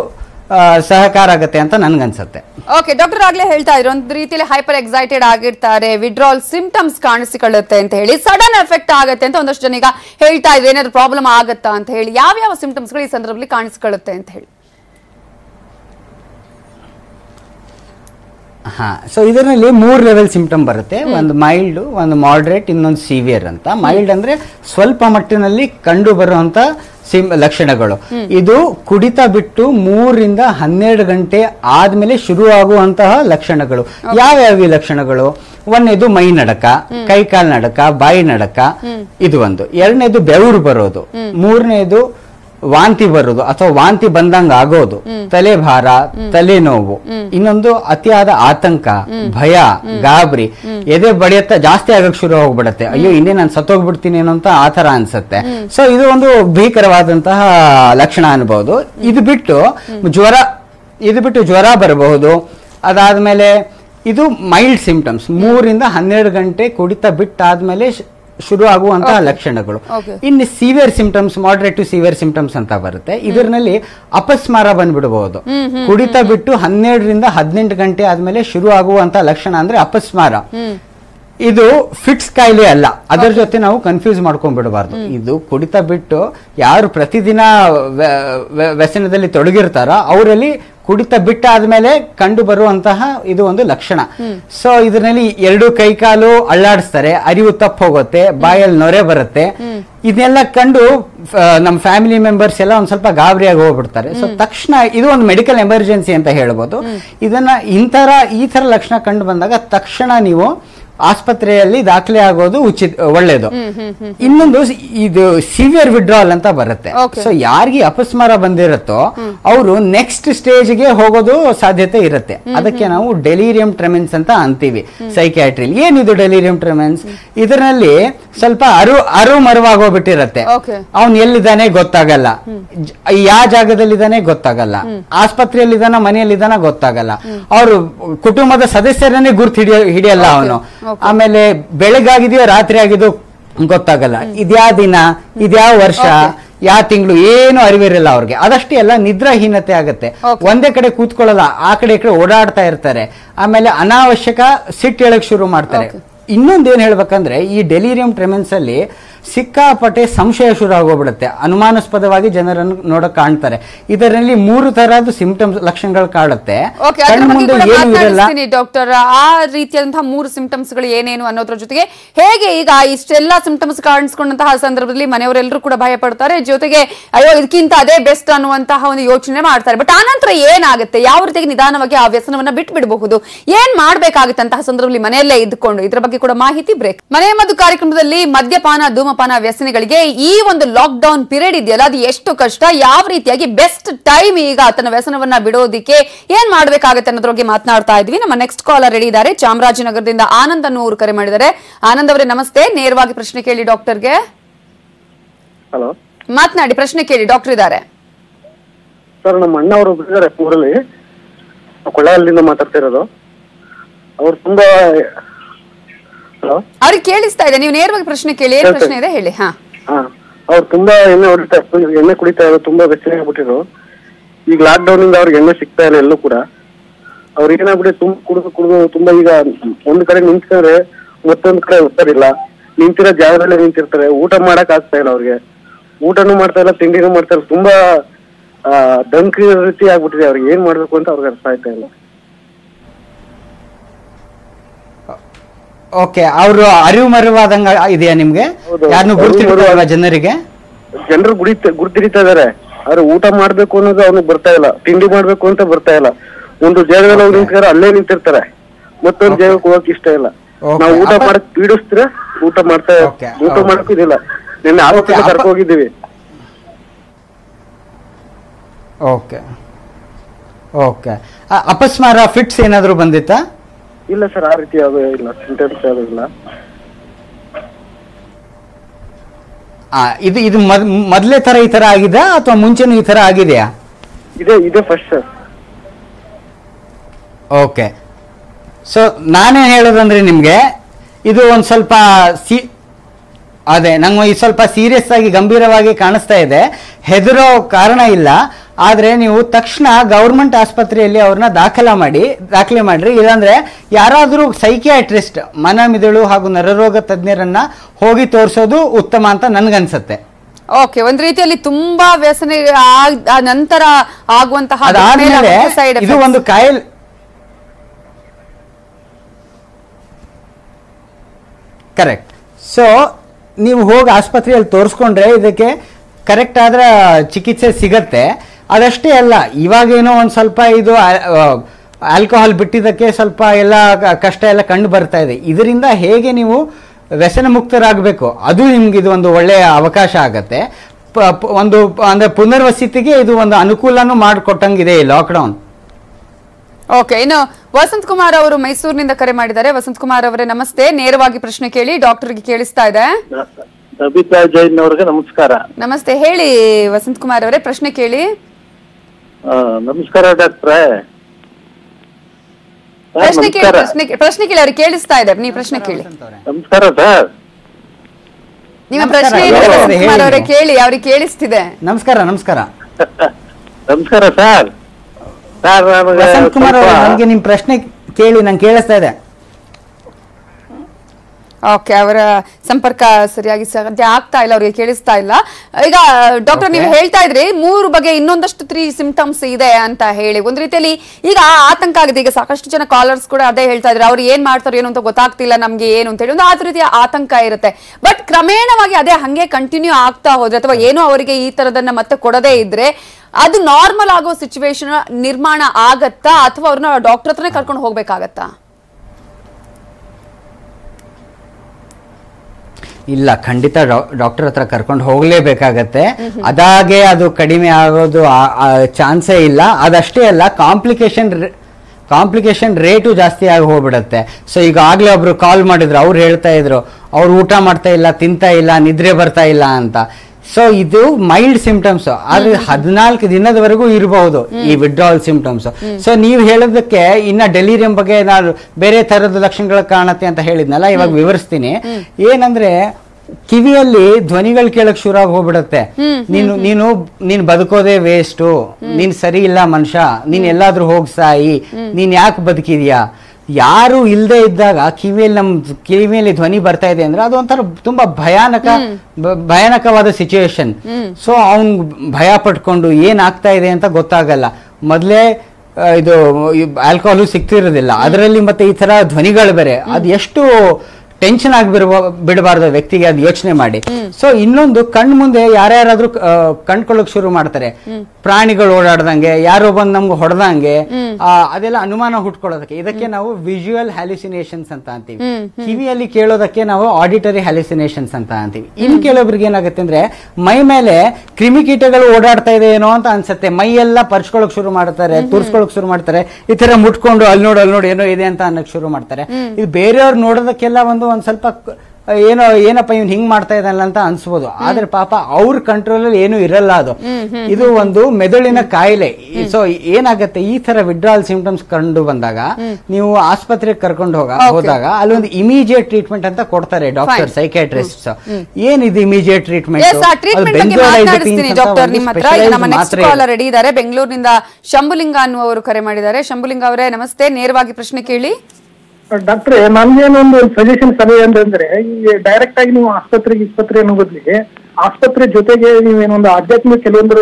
ಸಹಕಾರ ಆಗುತ್ತೆ ಅಂತ ನನ್ಗನ್ಸುತ್ತೆ. ಓಕೆ ಡಾಕ್ಟರ್ ಆಗ್ಲೇ ಹೇಳ್ತಾ ಇದ್ರು ಒಂದು ರೀತಿಯಲ್ಲಿ ಹೈಪರ್ ಎಕ್ಸೈಟೆಡ್ ಆಗಿರ್ತಾರೆ ವಿಡ್ರಾಲ್ ಸಿಂಪ್ಟಮ್ಸ್ ಕಾಣಿಸಿಕೊಳ್ಳುತ್ತೆ ಅಂತ ಹೇಳಿ ಸಡನ್ ಎಫೆಕ್ಟ್ ಆಗುತ್ತೆ ಅಂತ ಒಂದಷ್ಟು ಜನ ಈಗ ಹೇಳ್ತಾ ಇದ್ರು ಏನಾದ್ರು ಪ್ರಾಬ್ಲಮ್ ಆಗುತ್ತಾ ಅಂತ ಹೇಳಿ ಯಾವ ಯಾವ ಸಿಂಪ್ಟಮ್ಸ್ಗಳು ಈ ಸಂದರ್ಭದಲ್ಲಿ ಕಾಣಿಸಿಕೊಳ್ಳುತ್ತೆ ಅಂತ ಹೇಳಿ? ಹಾ ಸೊ ಇದರಲ್ಲಿ ಮೂರು ಲೆವೆಲ್ ಸಿಂಪ್ಟಮ್ ಬರುತ್ತೆ ಒಂದು ಮೈಲ್ಡ್ ಒಂದು ಮಾಡ್ರೇಟ್ ಇನ್ನೊಂದು ಸಿವಿಯರ್ ಅಂತ. ಮೈಲ್ಡ್ ಅಂದ್ರೆ ಸ್ವಲ್ಪ ಮಟ್ಟಿನಲ್ಲಿ ಕಂಡು ಬರುವಂತ ಸಿಮ್ ಲಕ್ಷಣಗಳು. ಇದು ಕುಡಿತ ಬಿಟ್ಟು ಮೂರರಿಂದ ಹನ್ನೆರಡು ಗಂಟೆ ಆದ್ಮೇಲೆ ಶುರುವಾಗುವಂತಹ ಲಕ್ಷಣಗಳು. ಯಾವ್ಯಾವ ಈ ಲಕ್ಷಣಗಳು? ಒಂದನೇದು ಮೈ ನಡಕ ಕೈ ಕಾಲ್ ನಡಕ ಬಾಯಿ ನಡಕ. ಇದು ಒಂದು. ಎರಡನೇದು ಬೆವರು ಬರೋದು. ಮೂರನೇದು ವಾಂತಿ ಬರೋದು ಅಥವಾ ವಾಂತಿ ಬಂದಂಗ ಆಗೋದು. ತಲೆ ಭಾರ ತಲೆನೋವು. ಇನ್ನೊಂದು ಅತಿಯಾದ ಆತಂಕ ಭಯ ಗಾಬರಿ. ಎದೆ ಬಡಿಯತ್ತ ಜಾಸ್ತಿ ಆಗಕ್ ಶುರು ಹೋಗ್ಬಿಡತ್ತೆ. ಅಯ್ಯೋ ಇನ್ನೇ ನಾನು ಸತ್ತೋಗ್ಬಿಡ್ತೀನಿ ಏನೋ ಅಂತ ಆತರ ಅನ್ಸತ್ತೆ. ಸೊ ಇದು ಒಂದು ಭೀಕರವಾದಂತಹ ಲಕ್ಷಣ ಅನ್ಬಹುದು ಇದು ಬಿಟ್ಟು ಜ್ವರ ಇದು ಬಿಟ್ಟು ಜ್ವರ ಬರಬಹುದು. ಅದಾದ್ಮೇಲೆ ಇದು ಮೈಲ್ಡ್ ಸಿಂಪ್ಟಮ್ಸ್. ಮೂರಿಂದ ಹನ್ನೆರಡು ಗಂಟೆ ಕುಡಿತ ಬಿಟ್ಟಾದ್ಮೇಲೆ ಶುರು ಆಗುವಂತಹ ಲಕ್ಷಣಗಳು. ಇನ್ನು severe symptoms moderate to severe symptoms ಅಂತ ಬರುತ್ತೆ. ಇದರಲ್ಲಿ ಅಪಸ್ಮಾರ ಬಂದ್ಬಿಡಬಹುದು ಕುಡಿತ ಬಿಟ್ಟು ಹನ್ನೆರಡರಿಂದ ಹದಿನೆಂಟು ಗಂಟೆ ಆದ್ಮೇಲೆ ಶುರು ಆಗುವಂತ ಲಕ್ಷಣ ಅಂದ್ರೆ ಅಪಸ್ಮಾರ. ಇದು ಫಿಟ್ಸ್ ಕಾಯಿಲೆ ಅಲ್ಲ. ಅದರ ಜೊತೆ ನಾವು ಕನ್ಫ್ಯೂಸ್ ಮಾಡ್ಕೊಂಡ್ಬಿಡಬಾರ್ದು. ಇದು ಕುಡಿತ ಬಿಟ್ಟು ಯಾರು ಪ್ರತಿದಿನ ವ್ಯ- ವ್ಯ- ವ್ಯಸನದಲ್ಲಿ ತೊಡಗಿರ್ತಾರೋ ಅವರಲ್ಲಿ ಕುಡಿತ ಬಿಟ್ಟಾದ್ಮೇಲೆ ಕಂಡು ಬರುವಂತಹ ಇದು ಒಂದು ಲಕ್ಷಣ. ಸೊ ಇದರಲ್ಲಿ ಎರಡು ಕೈಕಾಲು ಅಳ್ಳಾಡಿಸ್ತಾರೆ, ಅರಿವು ತಪ್ಪು ಹೋಗುತ್ತೆ, ಬಾಯಲ್ಲಿ ನೊರೆ ಬರುತ್ತೆ. ಇದನ್ನೆಲ್ಲ ಕಂಡು ನಮ್ಮ ಫ್ಯಾಮಿಲಿ ಮೆಂಬರ್ಸ್ ಎಲ್ಲ ಒಂದ್ ಸ್ವಲ್ಪ ಗಾಬರಿಯಾಗಿ ಹೋಗ್ಬಿಡ್ತಾರೆ. ಸೊ ತಕ್ಷಣ ಇದು ಒಂದು ಮೆಡಿಕಲ್ ಎಮರ್ಜೆನ್ಸಿ ಅಂತ ಹೇಳ್ಬೋದು. ಇದನ್ನ ಇಂತರ ಈ ತರ ಲಕ್ಷಣ ಕಂಡು ಬಂದಾಗ ತಕ್ಷಣ ನೀವು ಆಸ್ಪತ್ರೆಯಲ್ಲಿ ದಾಖಲೆ ಆಗೋದು ಉಚಿತ ಒಳ್ಳೇದು. ಇನ್ನೊಂದು ಇದು ಸಿವಿಯರ್ ವಿಡ್ರಾಲ್ ಅಂತ ಬರುತ್ತೆ. ಸೊ ಯಾರಿಗೆ ಅಪಸ್ಮಾರ ಬಂದಿರುತ್ತೋ ಅವರು ನೆಕ್ಸ್ಟ್ ಸ್ಟೇಜ್ಗೆ ಹೋಗೋದು ಸಾಧ್ಯತೆ ಇರುತ್ತೆ. ಅದಕ್ಕೆ ನಾವು ಡೆಲಿರಿಯಂ ಟ್ರೆಮೆನ್ಸ್ ಅಂತ ಅಂತೀವಿ ಸೈಕ್ಯಾಟ್ರಿ ಏನಿದು ಡೆಲಿರಿಯಂ ಟ್ರೆಮೆನ್ಸ್ ಇದರಲ್ಲಿ ಸ್ವಲ್ಪ ಅರು ಅರು ಮರುವಾಗೋಗ್ಬಿಟ್ಟಿರತ್ತೆ ಅವನು ಅವನ್ ಎಲ್ಲಿದ್ದಾನೆ ಗೊತ್ತಾಗಲ್ಲ. ಯಾವ ಜಾಗದಲ್ಲಿದ್ದಾನೆ ಗೊತ್ತಾಗಲ್ಲ. ಆಸ್ಪತ್ರೆಯಲ್ಲಿದ್ದಾನ ಮನೆಯಲ್ಲಿದ್ದಾನ ಗೊತ್ತಾಗಲ್ಲ. ಅವರು ಕುಟುಂಬದ ಸದಸ್ಯರನ್ನೇ ಗುರ್ತು ಹಿಡಿಯ ಹಿಡಿಯಲ್ಲ ಅವನು. ಆಮೇಲೆ ಬೆಳಗಾಗಿದೆಯೋ ರಾತ್ರಿ ಆಗಿದೆಯೋ ಗೊತ್ತಾಗಲ್ಲ. ಇದ್ಯಾ ದಿನ ಇದ್ಯಾವ ವರ್ಷ ಯಾವ ತಿಂಗಳು ಏನು ಅರಿವಿರಲ್ಲ ಅವ್ರಿಗೆ. ಅದಷ್ಟೇ ಎಲ್ಲ ನಿದ್ರಾಹೀನತೆ ಆಗುತ್ತೆ. ಒಂದೇ ಕಡೆ ಕೂತ್ಕೊಳ್ಳಲ್ಲ ಆ ಕಡೆ ಈ ಕಡೆ ಓಡಾಡ್ತಾ ಇರ್ತಾರೆ. ಆಮೇಲೆ ಅನಾವಶ್ಯಕ ಸಿಟ್ಟು ಹೇಳಕ್ ಶುರು ಮಾಡ್ತಾರೆ. ಇನ್ನೊಂದು ಏನ್ ಹೇಳ್ಬೇಕಂದ್ರೆ ಈ ಡೆಲಿರಿಯಂ ಟ್ರೆಮೆನ್ಸ್ ಅಲ್ಲಿ ಸಿಕ್ಕಾಪಟ್ಟೆ ಸಂಶಯ ಶುರು ಆಗೋಗ್ಬಿಡುತ್ತೆ. ಅನುಮಾನಾಸ್ಪದವಾಗಿ ಜನರನ್ನು ನೋಡಕ್ ಕಾಣ್ತಾರೆ. ಇದರಲ್ಲಿ ಮೂರು ತರಹದ ಸಿಂಪ್ಟಮ್ಸ್ ಲಕ್ಷಣಗಳು ಕಾಡುತ್ತೆ ಬಗ್ಗೆ ಮುಂದೆ ಏನು ಇರಲ್ಲ. ಡಾಕ್ಟರ್ ಆ ರೀತಿಯಾದಂತಹ ಮೂರು ಸಿಂಪ್ಟಮ್ಸ್ಗಳು ಏನೇನು ಅನ್ನೋದ್ರ ಜೊತೆಗೆ ಹೇಗೆ ಈಗ ಇಷ್ಟೆಲ್ಲ ಸಿಂಪ್ಟಮ್ಸ್ ಕಾಣಿಸ್ಕೊಂಡಂತಹ ಸಂದರ್ಭದಲ್ಲಿ ಮನೆಯವರೆಲ್ಲರೂ ಕೂಡ ಭಯ ಪಡ್ತಾರೆ. ಜೊತೆಗೆ ಅಯ್ಯೋ ಇದಕ್ಕಿಂತ ಅದೇ ಬೆಸ್ಟ್ ಅನ್ನುವಂತಹ ಒಂದು ಯೋಚನೆ ಮಾಡ್ತಾರೆ. ಬಟ್ ಆನಂತರ ಏನಾಗುತ್ತೆ? ಯಾವ ರೀತಿಯಾಗಿ ನಿಧಾನವಾಗಿ ಆ ವ್ಯಸನವನ್ನ ಬಿಟ್ಟು ಬಿಡಬಹುದು ಏನ್ ಮಾಡ್ಬೇಕಾಗುತ್ತೆ ಅಂತಹ ಸಂದರ್ಭದಲ್ಲಿ ಮನೆಯಲ್ಲೇ ಇದ್ಕೊಂಡು? ಇದ್ರ ಬಗ್ಗೆ ಕೂಡ ಮಾಹಿತಿ ಬ್ರೇಕ್ ಮನೆ ಮದ್ದು ಕಾರ್ಯಕ್ರಮದಲ್ಲಿ ಮದ್ಯಪಾನ ಧೂಮಪಾನ ವ್ಯಸನಿಗಳಿಗೆ ಈ ಒಂದು ಲಾಕ್ ಡೌನ್ ಪೀರಿಯಡ್ ಇದೆಯಲ್ಲ ಅದು ಎಷ್ಟು ಕಷ್ಟ ಯಾವ ರೀತಿಯಾಗಿ ಬೆಸ್ಟ್ ಟೈಮ್ ಈಗ ತನ್ನ ವ್ಯಸನವನ್ನ ಬಿಡೋದಿಕ್ಕೆ ಏನ್ ಮಾಡ್ಬೇಕಾಗತ್ತೆ ಅನ್ನೋದ್ರ ಬಗ್ಗೆ ಮಾತನಾಡ್ತಾ ಇದ್ವಿ. ನಮ್ಮ ನೆಕ್ಸ್ಟ್ ಕಾಲರ್ ರೆಡಿ ಇದ್ದಾರೆ. ಚಾಮರಾಜನಗರದಿಂದ ಆನಂದ್ ಅನ್ನೋ ಊರು ಕರೆ ಮಾಡಿದ್ದಾರೆ. ಆನಂದ್ ಅವರೇ ನಮಸ್ತೆ. ನೇರವಾಗಿ ಪ್ರಶ್ನೆ ಕೇಳಿ ಡಾಕ್ಟರ್ಗೆ ಹಲೋ ಮಾತನಾಡಿ ಪ್ರಶ್ನೆ ಕೇಳಿ ಡಾಕ್ಟರ್ ಇದ್ದಾರೆ. ಸರ್ ನಮ್ಮ ಅವರು ಊರಲ್ಲಿ. ಮಾತಾಡ್ತಿರೋದು ಅವ್ರು ತುಂಬಾ ಅವ್ರಿಗೆ ಕೇಳಿಸ್ತಾ ಇದೆ. ನೀವು ನೇರವಾಗಿ ಪ್ರಶ್ನೆ ಕೇಳಿ ಏನ್ ಪ್ರಶ್ನೆ ಇದೆ. ಹೇಳಿ? ಹಾ. ಅವ್ರು ತುಂಬಾ ಎಣ್ಣೆ ಹೊಡಿತಾ ಎಣ್ಣೆ ಕುಡಿತಾ ಇರೋ ತುಂಬಾ ವ್ಯಸನ ಆಗ್ಬಿಟ್ಟಿದ್ರು. ಈಗ ಲಾಕ್ ಡೌನ್ ಇಂದ ಅವ್ರಿಗೆ ಎಣ್ಣೆ ಸಿಗ್ತಾ ಇಲ್ಲ ಎಲ್ಲೂ ಕೂಡ. ಅವ್ರಿಗೆ ಏನಾಗ್ಬಿಟ್ಟು ತುಂಬ ಕುಡಿದು ಕುಡಿದು ತುಂಬಾ ಈಗ ಒಂದ್ ಕಡೆ ನಿಂತ್ಕೊಂಡ್ರೆ ಮತ್ತೊಂದ್ ಕಡೆ ಹೋಗ್ತಾರಿಲ್ಲ ನಿಂತಿರೋ ಜಾಗದಲ್ಲೇ ನಿಂತಿರ್ತಾರೆ. ಊಟ ಮಾಡಕ್ ಆಗ್ತಾ ಇಲ್ಲ ಅವ್ರಿಗೆ. ಊಟನೂ ಮಾಡ್ತಾ ಇಲ್ಲ ತಿಂಡಿನೂ ಮಾಡ್ತಾ ಇಲ್ಲ. ತುಂಬಾ ಆ, ದಂಕ ರೀತಿ ಆಗ್ಬಿಟ್ಟಿದೆ. ಅವ್ರಿಗೆ ಏನ್ ಮಾಡ್ಬೇಕು ಅಂತ ಅವ್ರಿಗೆ ಅರ್ಥ ಆಯ್ತಾ ಇಲ್ಲ. ಓಕೆ ಅವರು ಅರಿವು ಮರಿವಾದಂಗ ಇದೆಯಾ ನಿಮ್ಗೆ. ಯಾರನ್ನು ಗುರುತಿಲ್ಲ ಜನರಿಗೆ? ಜನರು ಗುಡಿ ಗುರುತಿಡಿತಾ ಇದಾರೆ. ಆದ್ರೆ ಊಟ ಮಾಡ್ಬೇಕು ಅನ್ನೋದು ಅವ್ನಿಗೆ ಬರ್ತಾ ಇಲ್ಲ. ತಿಂಡಿ ಮಾಡ್ಬೇಕು ಅಂತ ಬರ್ತಾ ಇಲ್ಲ. ಒಂದು ಜಾಗದಲ್ಲಿ ಅವ್ರು ನಿಂತಾರೆ ಅಲ್ಲೇ ನಿಂತಿರ್ತಾರೆ. ಮತ್ತೊಂದು ಜಾಗಕ್ಕೆ ಹೋಗಕ್ ಇಷ್ಟ ಇಲ್ಲ. ನಾವು ಊಟ ಮಾಡಕ್ ಪೀಡಿಸ್ತೀರ ಊಟ ಮಾಡ್ತಾ ಊಟ ಮಾಡಕ್ಕಿದಿಲ್ಲ ಮಾಡಕ್ ಇದಿಲ್ಲ ನಿನ್ನೆ ಆರೋಗ್ಯ ಕರ್ಕೊ ಹೋಗಿದ್ದೀವಿ ಓಕೆ ಓಕೆ ಅಪಸ್ಮಾರ ಫಿಟ್ಸ್ ಏನಾದ್ರು ಬಂದಿತ್ತಾ? ಇಲ್ಲ ಸರ್ ಆ ರೀತಿ ಯಾವುದೇ ಇಲ್ಲ. ಸಿಂಟಮ್ಸ್ ಯಾವುದೂ ಇಲ್ಲ. ಆ, ಇದು ಇದು ಮೊದಲೇ ಮೊದ್ಲೇ ತರ ಈ ತರ ಆಗಿದ ಅಥವಾ ಮುಂಚೆನೂ ಈ ತರ ಆಗಿದೆಯಾ? ಇದೆ ಇದೆ ಫಸ್ಟ್ ಸರ್ ಓಕೆ. ಸೊ ನಾನೇ ಹೇಳೋದಂದ್ರೆ ನಿಮಗೆ ಇದು ಒಂದು ಸ್ವಲ್ಪ ಸಿ ಅದೇ ನಂಗೆ ಈ ಸ್ವಲ್ಪ ಸೀರಿಯಸ್ ಆಗಿ ಗಂಭೀರವಾಗಿ ಕಾಣಿಸ್ತಾ ಇದೆ. ಹೆದರೋ ಕಾರಣ ಇಲ್ಲ. ಆದ್ರೆ ನೀವು ತಕ್ಷಣ ಗೌರ್ಮೆಂಟ್ ಆಸ್ಪತ್ರೆಯಲ್ಲಿ ಅವ್ರನ್ನ ದಾಖಲ ಮಾಡಿ ದಾಖಲೆ ಮಾಡ್ರಿ. ಇಲ್ಲಾಂದ್ರೆ ಯಾರಾದರೂ ಸೈಕಿಯಾಟ್ರಿಸ್ಟ್ ಮನಮಿದುಳು ಹಾಗೂ ನರರೋಗ ತಜ್ಞರನ್ನ ಹೋಗಿ ತೋರಿಸೋದು ಉತ್ತಮ ಅಂತ ನನ್ಗನ್ಸುತ್ತೆ. ಓಕೆ ಒಂದ್ ರೀತಿಯಲ್ಲಿ ತುಂಬಾ ವ್ಯಸನ ನಂತರ ಆಗುವಂತಹ ಇದು ಒಂದು ಕಾಯಿಲೆ ಕರೆಕ್ಟ್ ಸೊ ನೀವು ಹೋಗಿ ಆಸ್ಪತ್ರೆಯಲ್ಲಿ ತೋರಿಸ್ಕೊಂಡ್ರೆ ಇದಕ್ಕೆ ಕರೆಕ್ಟ್ ಆದ್ರೆ ಚಿಕಿತ್ಸೆ ಸಿಗತ್ತೆ. ಅದಷ್ಟೇ ಅಲ್ಲ ಇವಾಗೇನೋ ಒಂದು ಸ್ವಲ್ಪ ಇದು ಆಲ್ಕೋಹಾಲ್ ಬಿಟ್ಟಿದ್ದಕ್ಕೆ ಸ್ವಲ್ಪ ಎಲ್ಲ ಕಷ್ಟ ಎಲ್ಲ ಕಂಡು ಬರ್ತಾ ಇದೆ. ಇದರಿಂದ ಹೇಗೆ ನೀವು ವ್ಯಸನ ಮುಕ್ತರಾಗಬೇಕು ಅದು ನಿಮ್ಗೆ ಇದು ಒಂದು ಒಳ್ಳೆಯ ಅವಕಾಶ ಆಗತ್ತೆ. ಒಂದು ಅಂದ್ರೆ ಪುನರ್ವಸತಿಗೆ ಇದು ಒಂದು ಅನುಕೂಲನೂ ಮಾಡಿಕೊಟ್ಟಂಗಿದೆ ಈ ಲಾಕ್ಡೌನ್ ಓಕೆ ಇನ್ನು ವಸಂತ್ ಕುಮಾರ್ ಅವರು ಮೈಸೂರಿನಿಂದ ಕರೆ ಮಾಡಿದ್ದಾರೆ. ವಸಂತ್ ಕುಮಾರ್ ಅವರೇ ನಮಸ್ತೆ. ನೇರವಾಗಿ ಪ್ರಶ್ನೆ ಕೇಳಿ ಡಾಕ್ಟರ್ಗೆ ಕೇಳಿಸ್ತಾ ಇದೆ. ಸಬಿತಾ ಜೈನ್ ಅವ್ರಿಗೆ ನಮಸ್ಕಾರ. ನಮಸ್ತೆ ಹೇಳಿ ವಸಂತ್ ಕುಮಾರ್ ಅವರೇ ಪ್ರಶ್ನೆ ಕೇಳಿ. ನಮಸ್ಕಾರ ಡಾಕ್ಟ್ರೆ. ಪ್ರಶ್ನೆ ಕೇಳಿ ಪ್ರಶ್ನೆ ಪ್ರಶ್ನೆ ಕೇಳಿ ಅವ್ರಿಗೆ ಕೇಳಿಸ್ತಾ ಇದೆ. ನೀವು ಪ್ರಶ್ನೆ ಕೇಳಿ. ನಮಸ್ಕಾರ ಸರ್. ನಿಮ್ಮ ಪ್ರಶ್ನೆ ಅವರೇ ಕೇಳಿ ಅವ್ರಿಗೆ ಕೇಳಿಸ್ತಿದೆ. ನಮಸ್ಕಾರ ನಮಸ್ಕಾರ. ನಮಸ್ಕಾರ ಸರ್. ಸರ್ ನಮಗೆ ನಿಮ್ ಪ್ರಶ್ನೆ ಕೇಳಿ ನಂಗೆ ಕೇಳಿಸ್ತಾ ಇದೆ. ಓಕೆ ಅವರ ಸಂಪರ್ಕ ಸರಿಯಾಗಿ ಸಾಧ್ಯ ಆಗ್ತಾ ಇಲ್ಲ ಅವ್ರಿಗೆ ಕೇಳಿಸ್ತಾ ಇಲ್ಲ. ಈಗ ಡಾಕ್ಟರ್ ನೀವು ಹೇಳ್ತಾ ಇದ್ರಿ ಮೂರು ಬಗೆ ಇನ್ನೊಂದಷ್ಟು ತ್ರೀ ಸಿಂಪ್ಟಮ್ಸ್ ಇದೆ ಅಂತ ಹೇಳಿ. ಒಂದ್ ರೀತಿಯಲ್ಲಿ ಈಗ ಆತಂಕ ಆಗಿದೆ ಈಗ ಸಾಕಷ್ಟು ಜನ ಕಾಲರ್ಸ್ ಕೂಡ ಅದೇ ಹೇಳ್ತಾ ಇದ್ರು ಅವ್ರು ಏನ್ ಮಾಡ್ತಾರೆ ಏನು ಅಂತ ಗೊತ್ತಾಗ್ತಿಲ್ಲ ನಮ್ಗೆ ಏನು ಅಂತ ಹೇಳಿ. ಒಂದು ಆ ರೀತಿಯ ಆತಂಕ ಇರುತ್ತೆ. ಬಟ್ ಕ್ರಮೇಣವಾಗಿ ಅದೇ ಹಂಗೆ ಕಂಟಿನ್ಯೂ ಆಗ್ತಾ ಹೋದ್ರೆ ಅಥವಾ ಏನೋ ಅವರಿಗೆ ಈ ತರದನ್ನ ಮತ್ತೆ ಕೊಡದೇ ಇದ್ರೆ ಅದು ನಾರ್ಮಲ್ ಆಗೋ ಸಿಚುವೇಶನ್ ನಿರ್ಮಾಣ ಆಗತ್ತಾ ಅಥವಾ ಅವ್ರನ್ನ ಡಾಕ್ಟರ್ ಹತ್ರನೇ ಕರ್ಕೊಂಡು ಹೋಗ್ಬೇಕಾಗತ್ತಾ? ಇಲ್ಲ, ಖಂಡಿತ ಡಾಕ್ಟರ್ ಹತ್ರ ಕರ್ಕೊಂಡು ಹೋಗ್ಲೇಬೇಕಾಗತ್ತೆ. ಅದಾಗೆ ಅದು ಕಡಿಮೆ ಆಗೋದು ಚಾನ್ಸೇ ಇಲ್ಲ. ಅದಷ್ಟೇ ಅಲ್ಲ ಕಾಂಪ್ಲಿಕೇಶನ್ ಕಾಂಪ್ಲಿಕೇಶನ್ ರೇಟು ಜಾಸ್ತಿ ಆಗಿ ಹೋಗ್ಬಿಡತ್ತೆ. ಸೊ ಈಗ ಆಗ್ಲೇ ಒಬ್ರು ಕಾಲ್ ಮಾಡಿದ್ರು, ಅವ್ರು ಹೇಳ್ತಾ ಇದ್ರು, ಅವ್ರು ಊಟ ಮಾಡ್ತಾ ಇಲ್ಲ, ತಿಂತಾ ಇಲ್ಲ, ನಿದ್ರೆ ಬರ್ತಾ ಇಲ್ಲ ಅಂತ. ಸೊ ಇದು ಮೈಲ್ಡ್ ಸಿಂಪ್ಟಮ್ಸ್ ಆದ್ರೆ ಹದಿನಾಲ್ಕು ದಿನದವರೆಗೂ ಇರಬಹುದು ಈ ವಿಡ್ರಾವಲ್ ಸಿಂಪ್ಟಮ್ಸ್ ಸೊ ನೀವು ಹೇಳೋದಕ್ಕೆ ಇನ್ನ ಡೆಲಿರಿಯಂ ಬಗ್ಗೆ ನಾನು ಬೇರೆ ತರದ ಲಕ್ಷಣಗಳು ಕಾಣತ್ತೆ ಅಂತ ಹೇಳಿದ್ನಲ್ಲ ಇವಾಗ ವಿವರಿಸ್ತೀನಿ. ಏನಂದ್ರೆ ಕಿವಿಯಲ್ಲಿ ಧ್ವನಿಗಳು ಕೇಳಕ್ ಶುರು ಆಗಿ ಹೋಗ್ಬಿಡತ್ತೆ. ನೀನು ನೀನು ನೀನ್ ಬದುಕೋದೇ ವೇಸ್ಟು ನೀನ್ ಸರಿ ಇಲ್ಲ ಮನುಷ್ಯ. ನೀನ್ ಎಲ್ಲಾದ್ರೂ ಹೋಗ್ ಸಾಯಿ. ನೀನ್ ಯಾಕೆ ಬದುಕಿದ್ಯಾ? ಯಾರು ಇಲ್ಲದೆ ಇದ್ದಾಗ ಕಿವಿಯಲ್ಲಿ ನಮ್ ಕಿವಿಯಲ್ಲಿ ಧ್ವನಿ ಬರ್ತಾ ಇದೆ ಅಂದ್ರೆ ಅದು ಒಂಥರ ತುಂಬಾ ಭಯಾನಕ ಭಯಾನಕವಾದ ಸಿಚುವೇಶನ್ ಸೊ ಅವನ್ ಭಯ ಪಟ್ಕೊಂಡು ಏನಾಗ್ತಾ ಆಗ್ತಾ ಇದೆ ಅಂತ ಗೊತ್ತಾಗಲ್ಲ. ಮೊದಲೇ ಇದು ಆಲ್ಕೋಹಾಲು ಸಿಗ್ತಿರೋದಿಲ್ಲ. ಅದರಲ್ಲಿ ಮತ್ತೆ ಈ ತರ ಧ್ವನಿಗಳು ಬೇರೆ. ಅದು ಎಷ್ಟು ಟೆನ್ಷನ್ ಆಗಿಬಿರುವ ಬಿಡಬಾರ್ದು ವ್ಯಕ್ತಿಗೆ ಅದು ಯೋಚನೆ ಮಾಡಿ. ಸೊ ಇನ್ನೊಂದು ಕಣ್ ಮುಂದೆ ಯಾರ್ಯಾರಾದ್ರೂ ಕಂಡ್ಕೊಳ್ಳೋಕ್ ಶುರು ಮಾಡ್ತಾರೆ. ಪ್ರಾಣಿಗಳು ಓಡಾಡ್ದಂಗೆ ಯಾರೋ ಬಂದ್ ನಮ್ಗೆ ಹೊಡೆದಂಗೆ ಅದೆಲ್ಲ ಅನುಮಾನ ಹುಟ್ಕೊಳ್ಳೋದಕ್ಕೆ. ಇದಕ್ಕೆ ನಾವು ವಿಜುವಲ್ ಹ್ಯಾಲಿಸಿನೇಷನ್ಸ್ ಅಂತ ಅಂತೀವಿ. ಕಿವಿಯಲ್ಲಿ ಕೇಳೋದಕ್ಕೆ ನಾವು ಆಡಿಟರಿ ಹ್ಯಾಲಿಸಿನೇಷನ್ಸ್ ಅಂತ ಅಂತೀವಿ. ಇನ್ ಕೆಲವೊಬ್ರಿಗೆ ಏನಾಗುತ್ತೆ ಅಂದ್ರೆ ಮೈ ಮೇಲೆ ಕ್ರಿಮಿಕೀಟಗಳು ಓಡಾಡ್ತಾ ಇದೆ ಏನೋ ಅಂತ ಅನ್ಸುತ್ತೆ. ಮೈ ಎಲ್ಲ ಪರ್ಚ್ಕೊಳಕ್ ಶುರು ಮಾಡ್ತಾರೆ ತುರ್ಸ್ಕೊಳಕ್ ಶುರು ಮಾಡ್ತಾರೆ. ಈ ತರ ಮುಟ್ಕೊಂಡು ಅಲ್ಲಿ ನೋಡು ಅಲ್ಲಿ ನೋಡು ಏನೋ ಇದೆ ಅಂತ ಅನ್ನಕ್ ಶುರು ಮಾಡ್ತಾರೆ. ಇದು ಬೇರೆಯವ್ರು ನೋಡೋದಕ್ಕೆಲ್ಲ ಒಂದು ಒಂದ್ ಸ್ವಲ್ಪ ಏನೋ ಏನಪ್ಪ ಇವ್ನು ಹಿಂಗ್ ಮಾಡ್ತಾ ಇದ್ದಾನಲ್ಲ ಅಂತ ಅನ್ಸ್ಬೋದು. ಆದ್ರೆ ಪಾಪ ಅವ್ರ ಕಂಟ್ರೋಲ್ ಅಲ್ಲಿ ಏನು ಇರಲ್ಲ ಅದು. ಇದು ಒಂದು ಮೆದುಳಿನ ಕಾಯಿಲೆ. ಸೊ ಏನಾಗತ್ತೆ ಈ ತರ ವಿಡ್ರಾಲ್ ಸಿಂಪ್ಟಮ್ಸ್ ಕಂಡು ಬಂದಾಗ ನೀವು ಆಸ್ಪತ್ರೆಗೆ ಕರ್ಕೊಂಡು ಹೋಗ ಹೋದಾಗ ಅಲ್ಲೊಂದು ಇಮಿಡಿಯೇಟ್ ಟ್ರೀಟ್ಮೆಂಟ್ ಅಂತ ಕೊಡ್ತಾರೆ ಡಾಕ್ಟರ್ ಸೈಕ್ಯಾಟ್ರಿಸ್ಟ್ ಏನಿದು ಇಮಿಡಿಯೇಟ್ ಟ್ರೀಟ್ಮೆಂಟ್ ರೆಡಿ ಇದ್ದಾರೆ. ಬೆಂಗಳೂರಿನಿಂದ ಶಂಭುಲಿಂಗ ಅನ್ನುವರು ಕರೆ ಮಾಡಿದ್ದಾರೆ. ಶಂಭುಲಿಂಗ ಅವರೇ ನಮಸ್ತೆ. ನೇರವಾಗಿ ಪ್ರಶ್ನೆ ಕೇಳಿ. ಡಾಕ್ಟ್ರೆ ನನ್ಗೇನೊಂದು ಸಜೆಷನ್ ಸಲಹೆ ಅಂತಂದ್ರೆ ಈ ಡೈರೆಕ್ಟ್ ಆಗಿ ನೀವು ಆಸ್ಪತ್ರೆಗೆ ಆಸ್ಪತ್ರೆ ಅನ್ನೋ ಬದಲಿಗೆ ಆಸ್ಪತ್ರೆ ಜೊತೆಗೆ ನೀವೇನೊಂದು ಆಧ್ಯಾತ್ಮಿಕ ಕೆಲವೊಂದು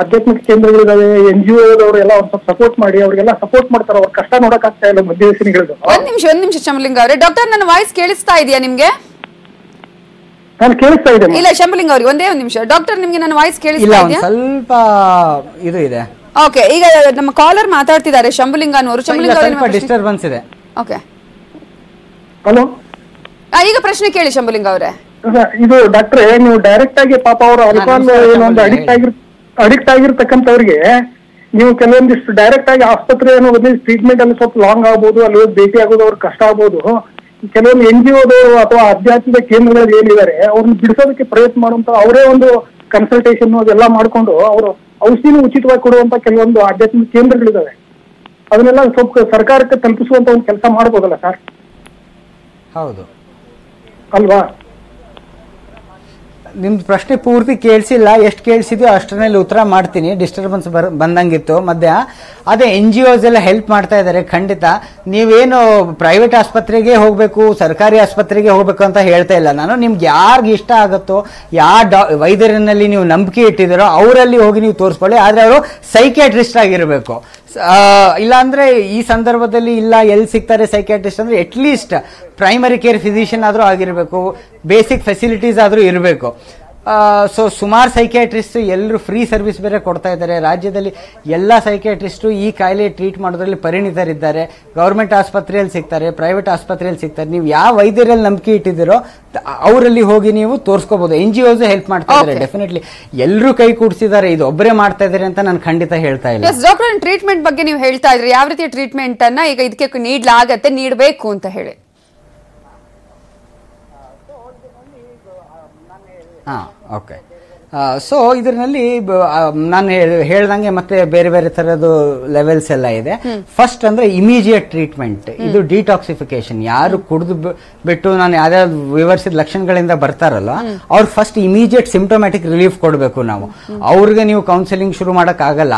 ಆಧ್ಯಾತ್ಮಿಕ ಕೇಂದ್ರಗಳಿದಾವೆ ಎನ್ ಜಿ ಒದವರು ಎಲ್ಲ ಒಂದ್ ಸ್ವಲ್ಪ ಸಪೋರ್ಟ್ ಮಾಡಿ ಅವ್ರಿಗೆಲ್ಲ ಸಪೋರ್ಟ್ ಮಾಡ್ತಾರೆ. ಅವ್ರ ಕಷ್ಟ ನೋಡಕ್ ಆಗ್ತಾ ಇಲ್ಲ ಮಧ್ಯವೇಶನಿಗಳು ಒಂದ್ ನಿಮಿಷ ಒಂದ್ ನಿಮಿಷ ಶಂಬಲಿಂಗ ಅವರೇ. ಡಾಕ್ಟರ್ ನನ್ನ ವಾಯ್ಸ್ ಕೇಳಿಸ್ತಾ ಇದೆಯಾ ನಿಮ್ಗೆ? ನಾನು ಕೇಳಿಸ್ತಾ ಇದ್ದೇನೆ ಇಲ್ಲ ಶಂಬಲಿಂಗ್ ಅವ್ರಿಗೆ ಒಂದೇ ಒಂದ್ ನಿಮಿಷ. ಡಾಕ್ಟರ್ ನಿಮ್ಗೆ ನನ್ನ ವಾಯ್ಸ್ ಕೇಳಿಸ್ತಾ ಇದೆಯಾ? ಸ್ವಲ್ಪ ಇದು ಇದೆ. ಓಕೆ ಈಗ ನಮ್ಮ ಕಾಲರ್ ಮಾತಾಡ್ತಿದ್ದಾರೆ ಶಂಭುಲಿಂಗ ಅನ್ನೋರು. ಶಂಬಲಿಂಗ ಶಂಭುಲಿಂಗ ಅವರೇ ಸ್ವಲ್ಪ ಡಿಸ್ಟರ್ಬೆನ್ಸ್ ಇದೆ. ಓಕೆ ಹಲೋ ಈಗ ಪ್ರಶ್ನೆ ಕೇಳಿ ಶಂಭುಲಿಂಗ ಅವರೇ. ಇದು ಡಾಕ್ಟರ್ ನೀವು ಡೈರೆಕ್ಟ್ ಆಗಿ ಪಾಪ ಅವರ ಅಲ್ಕೋಹಾಲ್ ಏನೊಂದು ಅಡಿಕ್ಟ್ ಆಗಿರ್ ಅಡಿಕ್ಟ್ ಆಗಿರ್ತಕ್ಕಂಥವ್ರಿಗೆ ನೀವು ಕೆಲವೊಂದಿಷ್ಟು ಡೈರೆಕ್ಟ್ ಆಗಿ ಆಸ್ಪತ್ರೆ ಏನೋ ಟ್ರೀಟ್ಮೆಂಟ್ ಅಲ್ಲಿ ಸ್ವಲ್ಪ ಲಾಂಗ್ ಆಗ್ಬೋದು ಅಲ್ಲಿ ಹೋಗಿ ಭೇಟಿ ಆಗೋದು ಅವ್ರಿಗೆ ಕಷ್ಟ ಆಗ್ಬೋದು. ಕೆಲವೊಂದು ಎನ್ ಜಿ ಒದವರು ಅಥವಾ ಆಧ್ಯಾತ್ಮಿಕ ಕೇಂದ್ರಗಳಲ್ಲಿ ಏನಿದ್ದಾರೆ ಅವ್ರನ್ನ ಬಿಡಿಸೋದಕ್ಕೆ ಪ್ರಯತ್ನ ಮಾಡುವಂತ ಅವರೇ ಒಂದು ಕನ್ಸಲ್ಟೇಷನ್ ಅದೆಲ್ಲ ಮಾಡ್ಕೊಂಡು ಅವರು ಔಷಧಿನೂ ಉಚಿತವಾಗಿ ಕೊಡುವಂತ ಕೆಲವೊಂದು ಆಧ್ಯಾತ್ಮಿಕ ಕೇಂದ್ರಗಳಿದಾವೆ ಅದನ್ನೆಲ್ಲ ಸ್ವಲ್ಪ ಸರ್ಕಾರಕ್ಕೆ ತಲುಪಿಸುವಂತ ಒಂದು ಕೆಲಸ ಮಾಡ್ಬೋದಲ್ಲ ಸರ್ ಹೌದು. ಅಲ್ವಾ? ನಿಮ್ದು ಪ್ರಶ್ನೆ ಪೂರ್ತಿ ಕೇಳಿಸಿಲ್ಲ ಎಷ್ಟು ಕೇಳಿಸಿದ್ಯೋ ಅಷ್ಟರಲ್ಲಿ ಉತ್ತರ ಮಾಡ್ತೀನಿ. ಡಿಸ್ಟರ್ಬೆನ್ಸ್ ಬರ್ ಬಂದಂಗಿತ್ತು ಮಧ್ಯ. ಅದೇ ಎನ್ ಜಿ ಓಸ್ ಎಲ್ಲ ಹೆಲ್ಪ್ ಮಾಡ್ತಾ ಇದ್ದಾರೆ ಖಂಡಿತ. ನೀವೇನು ಪ್ರೈವೇಟ್ ಆಸ್ಪತ್ರೆಗೆ ಹೋಗಬೇಕು ಸರ್ಕಾರಿ ಆಸ್ಪತ್ರೆಗೆ ಹೋಗ್ಬೇಕು ಅಂತ ಹೇಳ್ತಾ ಇಲ್ಲ. ನಾನು ನಿಮ್ಗೆ ಯಾರಿಗೆ ಇಷ್ಟ ಆಗುತ್ತೋ ಯಾವ ಡಾ ವೈದ್ಯರಿನಲ್ಲಿ ನೀವು ನಂಬಿಕೆ ಇಟ್ಟಿದ್ದೀರೋ ಅವರಲ್ಲಿ ಹೋಗಿ ನೀವು ತೋರಿಸ್ಕೊಳ್ಳಿ. ಆದರೆ ಅವರು ಸೈಕ್ಯಾಟ್ರಿಸ್ಟ್ ಆಗಿರಬೇಕು. ಇಲ್ಲಾಂದ್ರೆ ಈ ಸಂದರ್ಭದಲ್ಲಿ ಇಲ್ಲ, ಎಲ್ಲಿ ಸಿಗ್ತಾರೆ ಸೈಕ್ಯಾಟ್ರಿಸ್ಟ್ ಅಂದ್ರೆ ಅಟ್ಲೀಸ್ಟ್ ಪ್ರೈಮರಿ ಕೇರ್ ಫಿಸಿಷಿಯನ್ ಆದರೂ ಆಗಿರಬೇಕು ಬೇಸಿಕ್ ಫೆಸಿಲಿಟೀಸ್ ಆದರೂ ಇರಬೇಕು. ಸೊ ಸುಮಾರು ಸೈಕ್ಯಾಟ್ರಿಸ್ಟ್ ಎಲ್ಲರೂ ಫ್ರೀ ಸರ್ವಿಸ್ ಬೇರೆ ಕೊಡ್ತಾ ಇದ್ದಾರೆ. ರಾಜ್ಯದಲ್ಲಿ ಎಲ್ಲ ಸೈಕ್ಯಾಟ್ರಿಸ್ಟು ಈ ಕಾಯಿಲೆ ಟ್ರೀಟ್ ಮಾಡೋದ್ರಲ್ಲಿ ಪರಿಣಿತರಿದ್ದಾರೆ. ಗೌರ್ಮೆಂಟ್ ಆಸ್ಪತ್ರೆಯಲ್ಲಿ ಸಿಗ್ತಾರೆ ಪ್ರೈವೇಟ್ ಆಸ್ಪತ್ರೆಯಲ್ಲಿ ಸಿಗ್ತಾರೆ. ನೀವು ಯಾವ ವೈದ್ಯರಲ್ಲಿ ನಂಬಿಕೆ ಇಟ್ಟಿದ್ದೀರೋ ಅವರಲ್ಲಿ ಹೋಗಿ ನೀವು ತೋರಿಸ್ಕೋಬಹುದು ಎನ್ ಜಿ ಓಸ್ ಹೆಲ್ಪ್ ಮಾಡ್ತಾ ಇದ್ದಾರೆ. ಡೆಫಿನೆಟ್ಲಿ ಎಲ್ಲರೂ ಕೈ ಕೂಡಿಸಿದ್ದಾರೆ. ಇದು ಒಬ್ಬರೇ ಮಾಡ್ತಾ ಇದ್ದಾರೆ ಅಂತ ನಾನು ಖಂಡಿತ ಹೇಳ್ತಾ ಇಲ್ಲ. ಡಾಕ್ಟರ್ ಟ್ರೀಟ್ಮೆಂಟ್ ಬಗ್ಗೆ ನೀವು ಹೇಳ್ತಾ ಇದ್ರಿ. ಯಾವ ರೀತಿಯ ಟ್ರೀಟ್ಮೆಂಟ್ ಅನ್ನ ಈಗ ಇದಕ್ಕೆ ನೀಡಲಾಗತ್ತೆ ನೀಡಬೇಕು ಅಂತ ಹೇಳಿ. ಹಾ ಓಕೆ ಸೊ ಇದರಲ್ಲಿ ನಾನು ಹೇಳ್- ಹೇಳ್ದಂಗೆ ಮತ್ತೆ ಬೇರೆ ಬೇರೆ ತರದ್ದು ಲೆವೆಲ್ಸ್ ಎಲ್ಲ ಇದೆ. ಫಸ್ಟ್ ಅಂದ್ರೆ ಇಮಿಡಿಯೇಟ್ ಟ್ರೀಟ್ಮೆಂಟ್ ಇದು ಡಿಟಾಕ್ಸಿಫಿಕೇಶನ್ ಯಾರು ಕುಡಿದು ಬಿಟ್ಟು ನಾನು ಯಾವ್ದಾದ್ರು ವಿವರಿಸಿದ ಲಕ್ಷಣಗಳಿಂದ ಬರ್ತಾರಲ್ಲ ಅವ್ರು ಫಸ್ಟ್ ಇಮಿಡಿಯೇಟ್ ಸಿಂಪ್ಟೊಮ್ಯಾಟಿಕ್ ರಿಲೀಫ್ ಕೊಡಬೇಕು ನಾವು. ಅವ್ರಿಗೆ ನೀವು ಕೌನ್ಸಿಲಿಂಗ್ ಶುರು ಮಾಡಕ್ ಆಗಲ್ಲ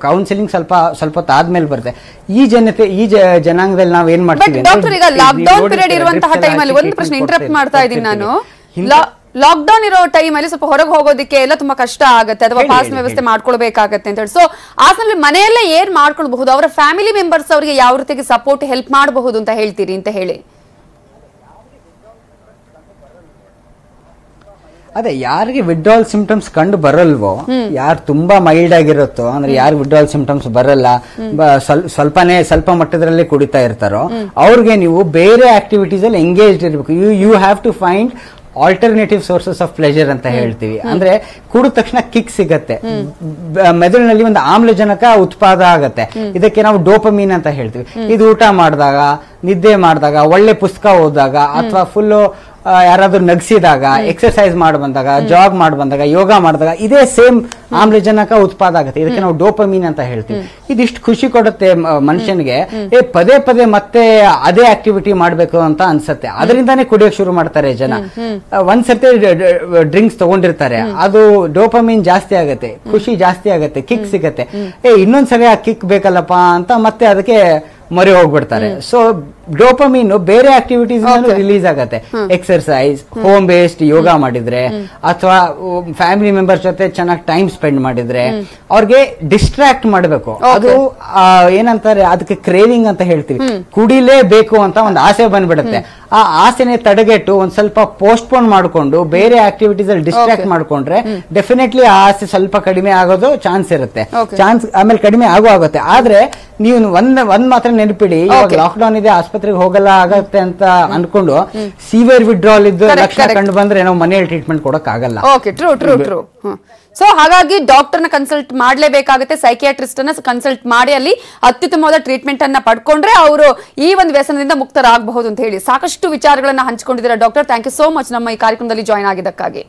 ಕೌನ್ಸಿಲಿಂಗ್ ಸ್ವಲ್ಪ ಸ್ವಲ್ಪ ಹೊತ್ತು ಆದ್ಮೇಲೆ ಬರುತ್ತೆ. ಈ ಜನತೆ ಈ ಜನಾಂಗದಲ್ಲಿ ನಾವ್ ಏನ್ ಮಾಡ್ತೀವಿ ಲಾಕ್ ಡೌನ್ ನೀವು ಪೀರಿಯಡ್ ನೋಡಿರ್ತೀರ, ಇರುವಂತಹ drips ಎಲ್ಲ ಟೈಮ್ ಅಲ್ಲಿ ಹಾಕಿ ಒಂದು ಪ್ರಶ್ನೆ treatment ಇಂಟರಪ್ಟ್ ಕೊಡ್ತಾ ಮಾಡ್ತಾ ಇದ್ದೀನಿ ನಾನು ಹಿಂದೆ- ಲಾಕ್ ಡೌನ್ ಇರೋ ಟೈಮ್ ಅಲ್ಲಿ ಸ್ವಲ್ಪ ಹೊರಗೆ ಹೋಗೋದಕ್ಕೆ ಎಲ್ಲ ತುಂಬಾ ಕಷ್ಟ ಆಗುತ್ತೆ. ಅಥವಾ ಪಾಸ್ ವ್ಯವಸ್ಥೆ. ಮಾಡ್ಕೊಳ್ಬೇಕಾಗತ್ತೆ ಅಂತ ಹೇಳಿ. ಸೊ ಆ ಸಮಯದಲ್ಲಿ ಮನೆಯಲ್ಲೇ ಏನ್ ಮಾಡ್ಕೊಳ್ಬಹುದು? ಅವರ ಫ್ಯಾಮಿಲಿ ಮೆಂಬರ್ಸ್ ಅವರಿಗೆ ಯಾವ ರೀತಿಗೆ ಸಪೋರ್ಟ್ ಹೆಲ್ಪ್ ಮಾಡಬಹುದು ಅಂತ ಹೇಳ್ತೀರಿ ಅಂತ ಹೇಳಿ. ಅದೇ ಯಾರಿಗೆ ವಿಡ್ರಾಲ್ ಸಿಂಪ್ಟಮ್ಸ್ ಕಂಡು ಬರಲ್ವೋ ಯಾರು ತುಂಬಾ ಮೈಲ್ಡ್ ಆಗಿರುತ್ತೋ ಅಂದ್ರೆ ಯಾರು ವಿಡ್ರಾಲ್ ಸಿಂಪ್ಟಮ್ಸ್ ಬರಲ್ಲ ಸ್ವಲ್ಪನೇ ಸ್ವಲ್ಪ ಮಟ್ಟದಲ್ಲಿ ಕುಡಿತಾ ಇರ್ತಾರೋ ಅವ್ರಿಗೆ ನೀವು ಬೇರೆ ಆಕ್ಟಿವಿಟೀಸ್ ಅಲ್ಲಿ ಎಂಗೇಜ್ ಇರಬೇಕು. You you have to find alternative sources of pleasure ಅಂತ ಹೇಳ್ತೀವಿ. ಅಂದ್ರೆ ಕುಡಿದ ತಕ್ಷಣ ಕಿಕ್ ಸಿಗತ್ತೆ. ಮೆದುಳಿನಲ್ಲಿ ಒಂದು ಆಮ್ಲಜನಕ ಉತ್ಪಾದ ಆಗತ್ತೆ. ಇದಕ್ಕೆ ನಾವು ಡೋಪಮೀನ್ ಅಂತ ಹೇಳ್ತೀವಿ. ಇದು ಊಟ ಮಾಡಿದಾಗ ನಿದ್ದೆ ಮಾಡಿದಾಗ ಒಳ್ಳೆ ಪುಸ್ತಕ ಓದಿದಾಗ ಅಥವಾ ಫುಲ್ಲು ಯಾರಾದ್ರೂ ನಗ್ಸಿದಾಗ ಎಕ್ಸರ್ಸೈಸ್ ಮಾಡಿ ಬಂದಾಗ ಜಾಗ್ ಮಾಡಿ ಬಂದಾಗ ಯೋಗ ಮಾಡಿದಾಗ ಇದೇ ಸೇಮ್ ಆಮ್ಲಜನಕ ಉತ್ಪಾದ ಆಗುತ್ತೆ. ಇದಕ್ಕೆ ನಾವು ಡೋಪಮೀನ್ ಅಂತ ಹೇಳ್ತೀವಿ. ಇದಿಷ್ಟು ಖುಷಿ ಕೊಡುತ್ತೆ ಮನುಷ್ಯನಿಗೆ. ಏ ಪದೇ ಪದೇ ಮತ್ತೆ ಅದೇ ಆಕ್ಟಿವಿಟಿ ಮಾಡಬೇಕು ಅಂತ ಅನ್ಸುತ್ತೆ. ಅದರಿಂದಾನೇ ಕುಡಿಯೋಕೆ ಶುರು ಮಾಡ್ತಾರೆ ಜನ. ಒಂದ್ಸರ್ತಿ ಡ್ರಿಂಕ್ಸ್ ತಗೊಂಡಿರ್ತಾರೆ. ಅದು ಡೋಪಮೀನ್ ಜಾಸ್ತಿ ಆಗುತ್ತೆ. ಖುಷಿ ಜಾಸ್ತಿ ಆಗುತ್ತೆ. ಕಿಕ್ ಸಿಗತ್ತೆ. ಏ ಇನ್ನೊಂದ್ಸರಿ ಆ ಕಿಕ್ ಬೇಕಲ್ಲಪ್ಪ ಅಂತ ಮತ್ತೆ ಅದಕ್ಕೆ ಮೊರೆ ಹೋಗ್ಬಿಡ್ತಾರೆ. ಸೊ ಡೋಪಮೀನ್ ಬೇರೆ ಆಕ್ಟಿವಿಟೀಸ್ ರಿಲೀಸ್ ಆಗತ್ತೆ. Exercise home. ಬೇಸ್ಡ್ ಯೋಗ ಮಾಡಿದ್ರೆ ಅಥವಾ ಫ್ಯಾಮಿಲಿ ಮೆಂಬರ್ಸ್ ಜೊತೆ ಚೆನ್ನಾಗಿ ಟೈಮ್ ಸ್ಪೆಂಡ್ ಮಾಡಿದ್ರೆ ಅವ್ರಿಗೆ ಡಿಸ್ಟ್ರಾಕ್ಟ್ ಮಾಡಬೇಕು. ಅದು ಏನಂತಾರೆ ಅದಕ್ಕೆ ಕ್ರೇವಿಂಗ್ ಅಂತ ಹೇಳ್ತೀವಿ. ಕುಡಿಲೇಬೇಕು ಅಂತ ಒಂದು ಆಸೆ ಬಂದ್ಬಿಡುತ್ತೆ. ಆ ಆಸೆನೆ ತಡೆಗೆಟ್ಟು ಒಂದ್ ಸ್ವಲ್ಪ ಪೋಸ್ಟ್ಪೋನ್ ಮಾಡ್ಕೊಂಡು ಬೇರೆ ಆಕ್ಟಿವಿಟೀಸ್ ಅಲ್ಲಿ ಡಿಸ್ಟ್ರಾಕ್ಟ್ ಮಾಡ್ಕೊಂಡ್ರೆ ಡೆಫಿನೆಟ್ಲಿ ಆ ಆಸೆ ಸ್ವಲ್ಪ ಕಡಿಮೆ ಆಗೋದು ಚಾನ್ಸ್ ಇರುತ್ತೆ. ಚಾನ್ಸ್ ಆಮೇಲೆ ಕಡಿಮೆ ಆಗೋ ಆಗುತ್ತೆ. ಆದ್ರೆ ನೀವು ಒಂದ್ ಒಂದ್ ಮಾತ್ರ ನೆನಪಿಡಿ ಇವಾಗ ಲಾಕ್ ಡೌನ್ ಇದೆ ಆಸ್ಪತ್ರೆಗೆ ಹೋಗಲ್ಲ ಆಗತ್ತೆ ಅಂತ ಅನ್ಕೊಂಡು ಸಿವಿಯರ್ ವಿಡ್ರಾಲ್ ಇದ್ದು ಲಕ್ಷಣ ಕಂಡು ಬಂದ್ರೆ ನಾವು ಮನೆಯಲ್ಲಿ ಟ್ರೀಟ್ಮೆಂಟ್ ಕೊಡಕ್ ಆಗಲ್ಲ okay true true true so ಹಾಗಾಗಿ ಡಾಕ್ಟರ್ನ ಕನ್ಸಲ್ಟ್ ಮಾಡಲೇಬೇಕಾಗುತ್ತೆ ಸೈಕಿಯಾಟ್ರಿಸ್ಟ್ ಅನ್ನ ಕನ್ಸಲ್ಟ್ ಮಾಡಿ ಅಲ್ಲಿ ಅತ್ಯುತ್ತಮವಾದ ಟ್ರೀಟ್ಮೆಂಟ್ ಅನ್ನ ಪಡ್ಕೊಂಡ್ರೆ ಅವರು ಈ ಒಂದು ವ್ಯಸನದಿಂದ ಮುಕ್ತರಾಗಬಹುದು ಅಂತ ಹೇಳಿ. ಸಾಕಷ್ಟು ವಿಚಾರಗಳನ್ನ ಹಂಚಿಕೊಂಡಿದ್ದಾರೆ doctor thank you so much ನಮ್ಮ ಈ ಕಾರ್ಯಕ್ರಮದಲ್ಲಿ ಜಾಯ್ನ್ ಆಗಿದ್ದಕ್ಕಾಗಿ.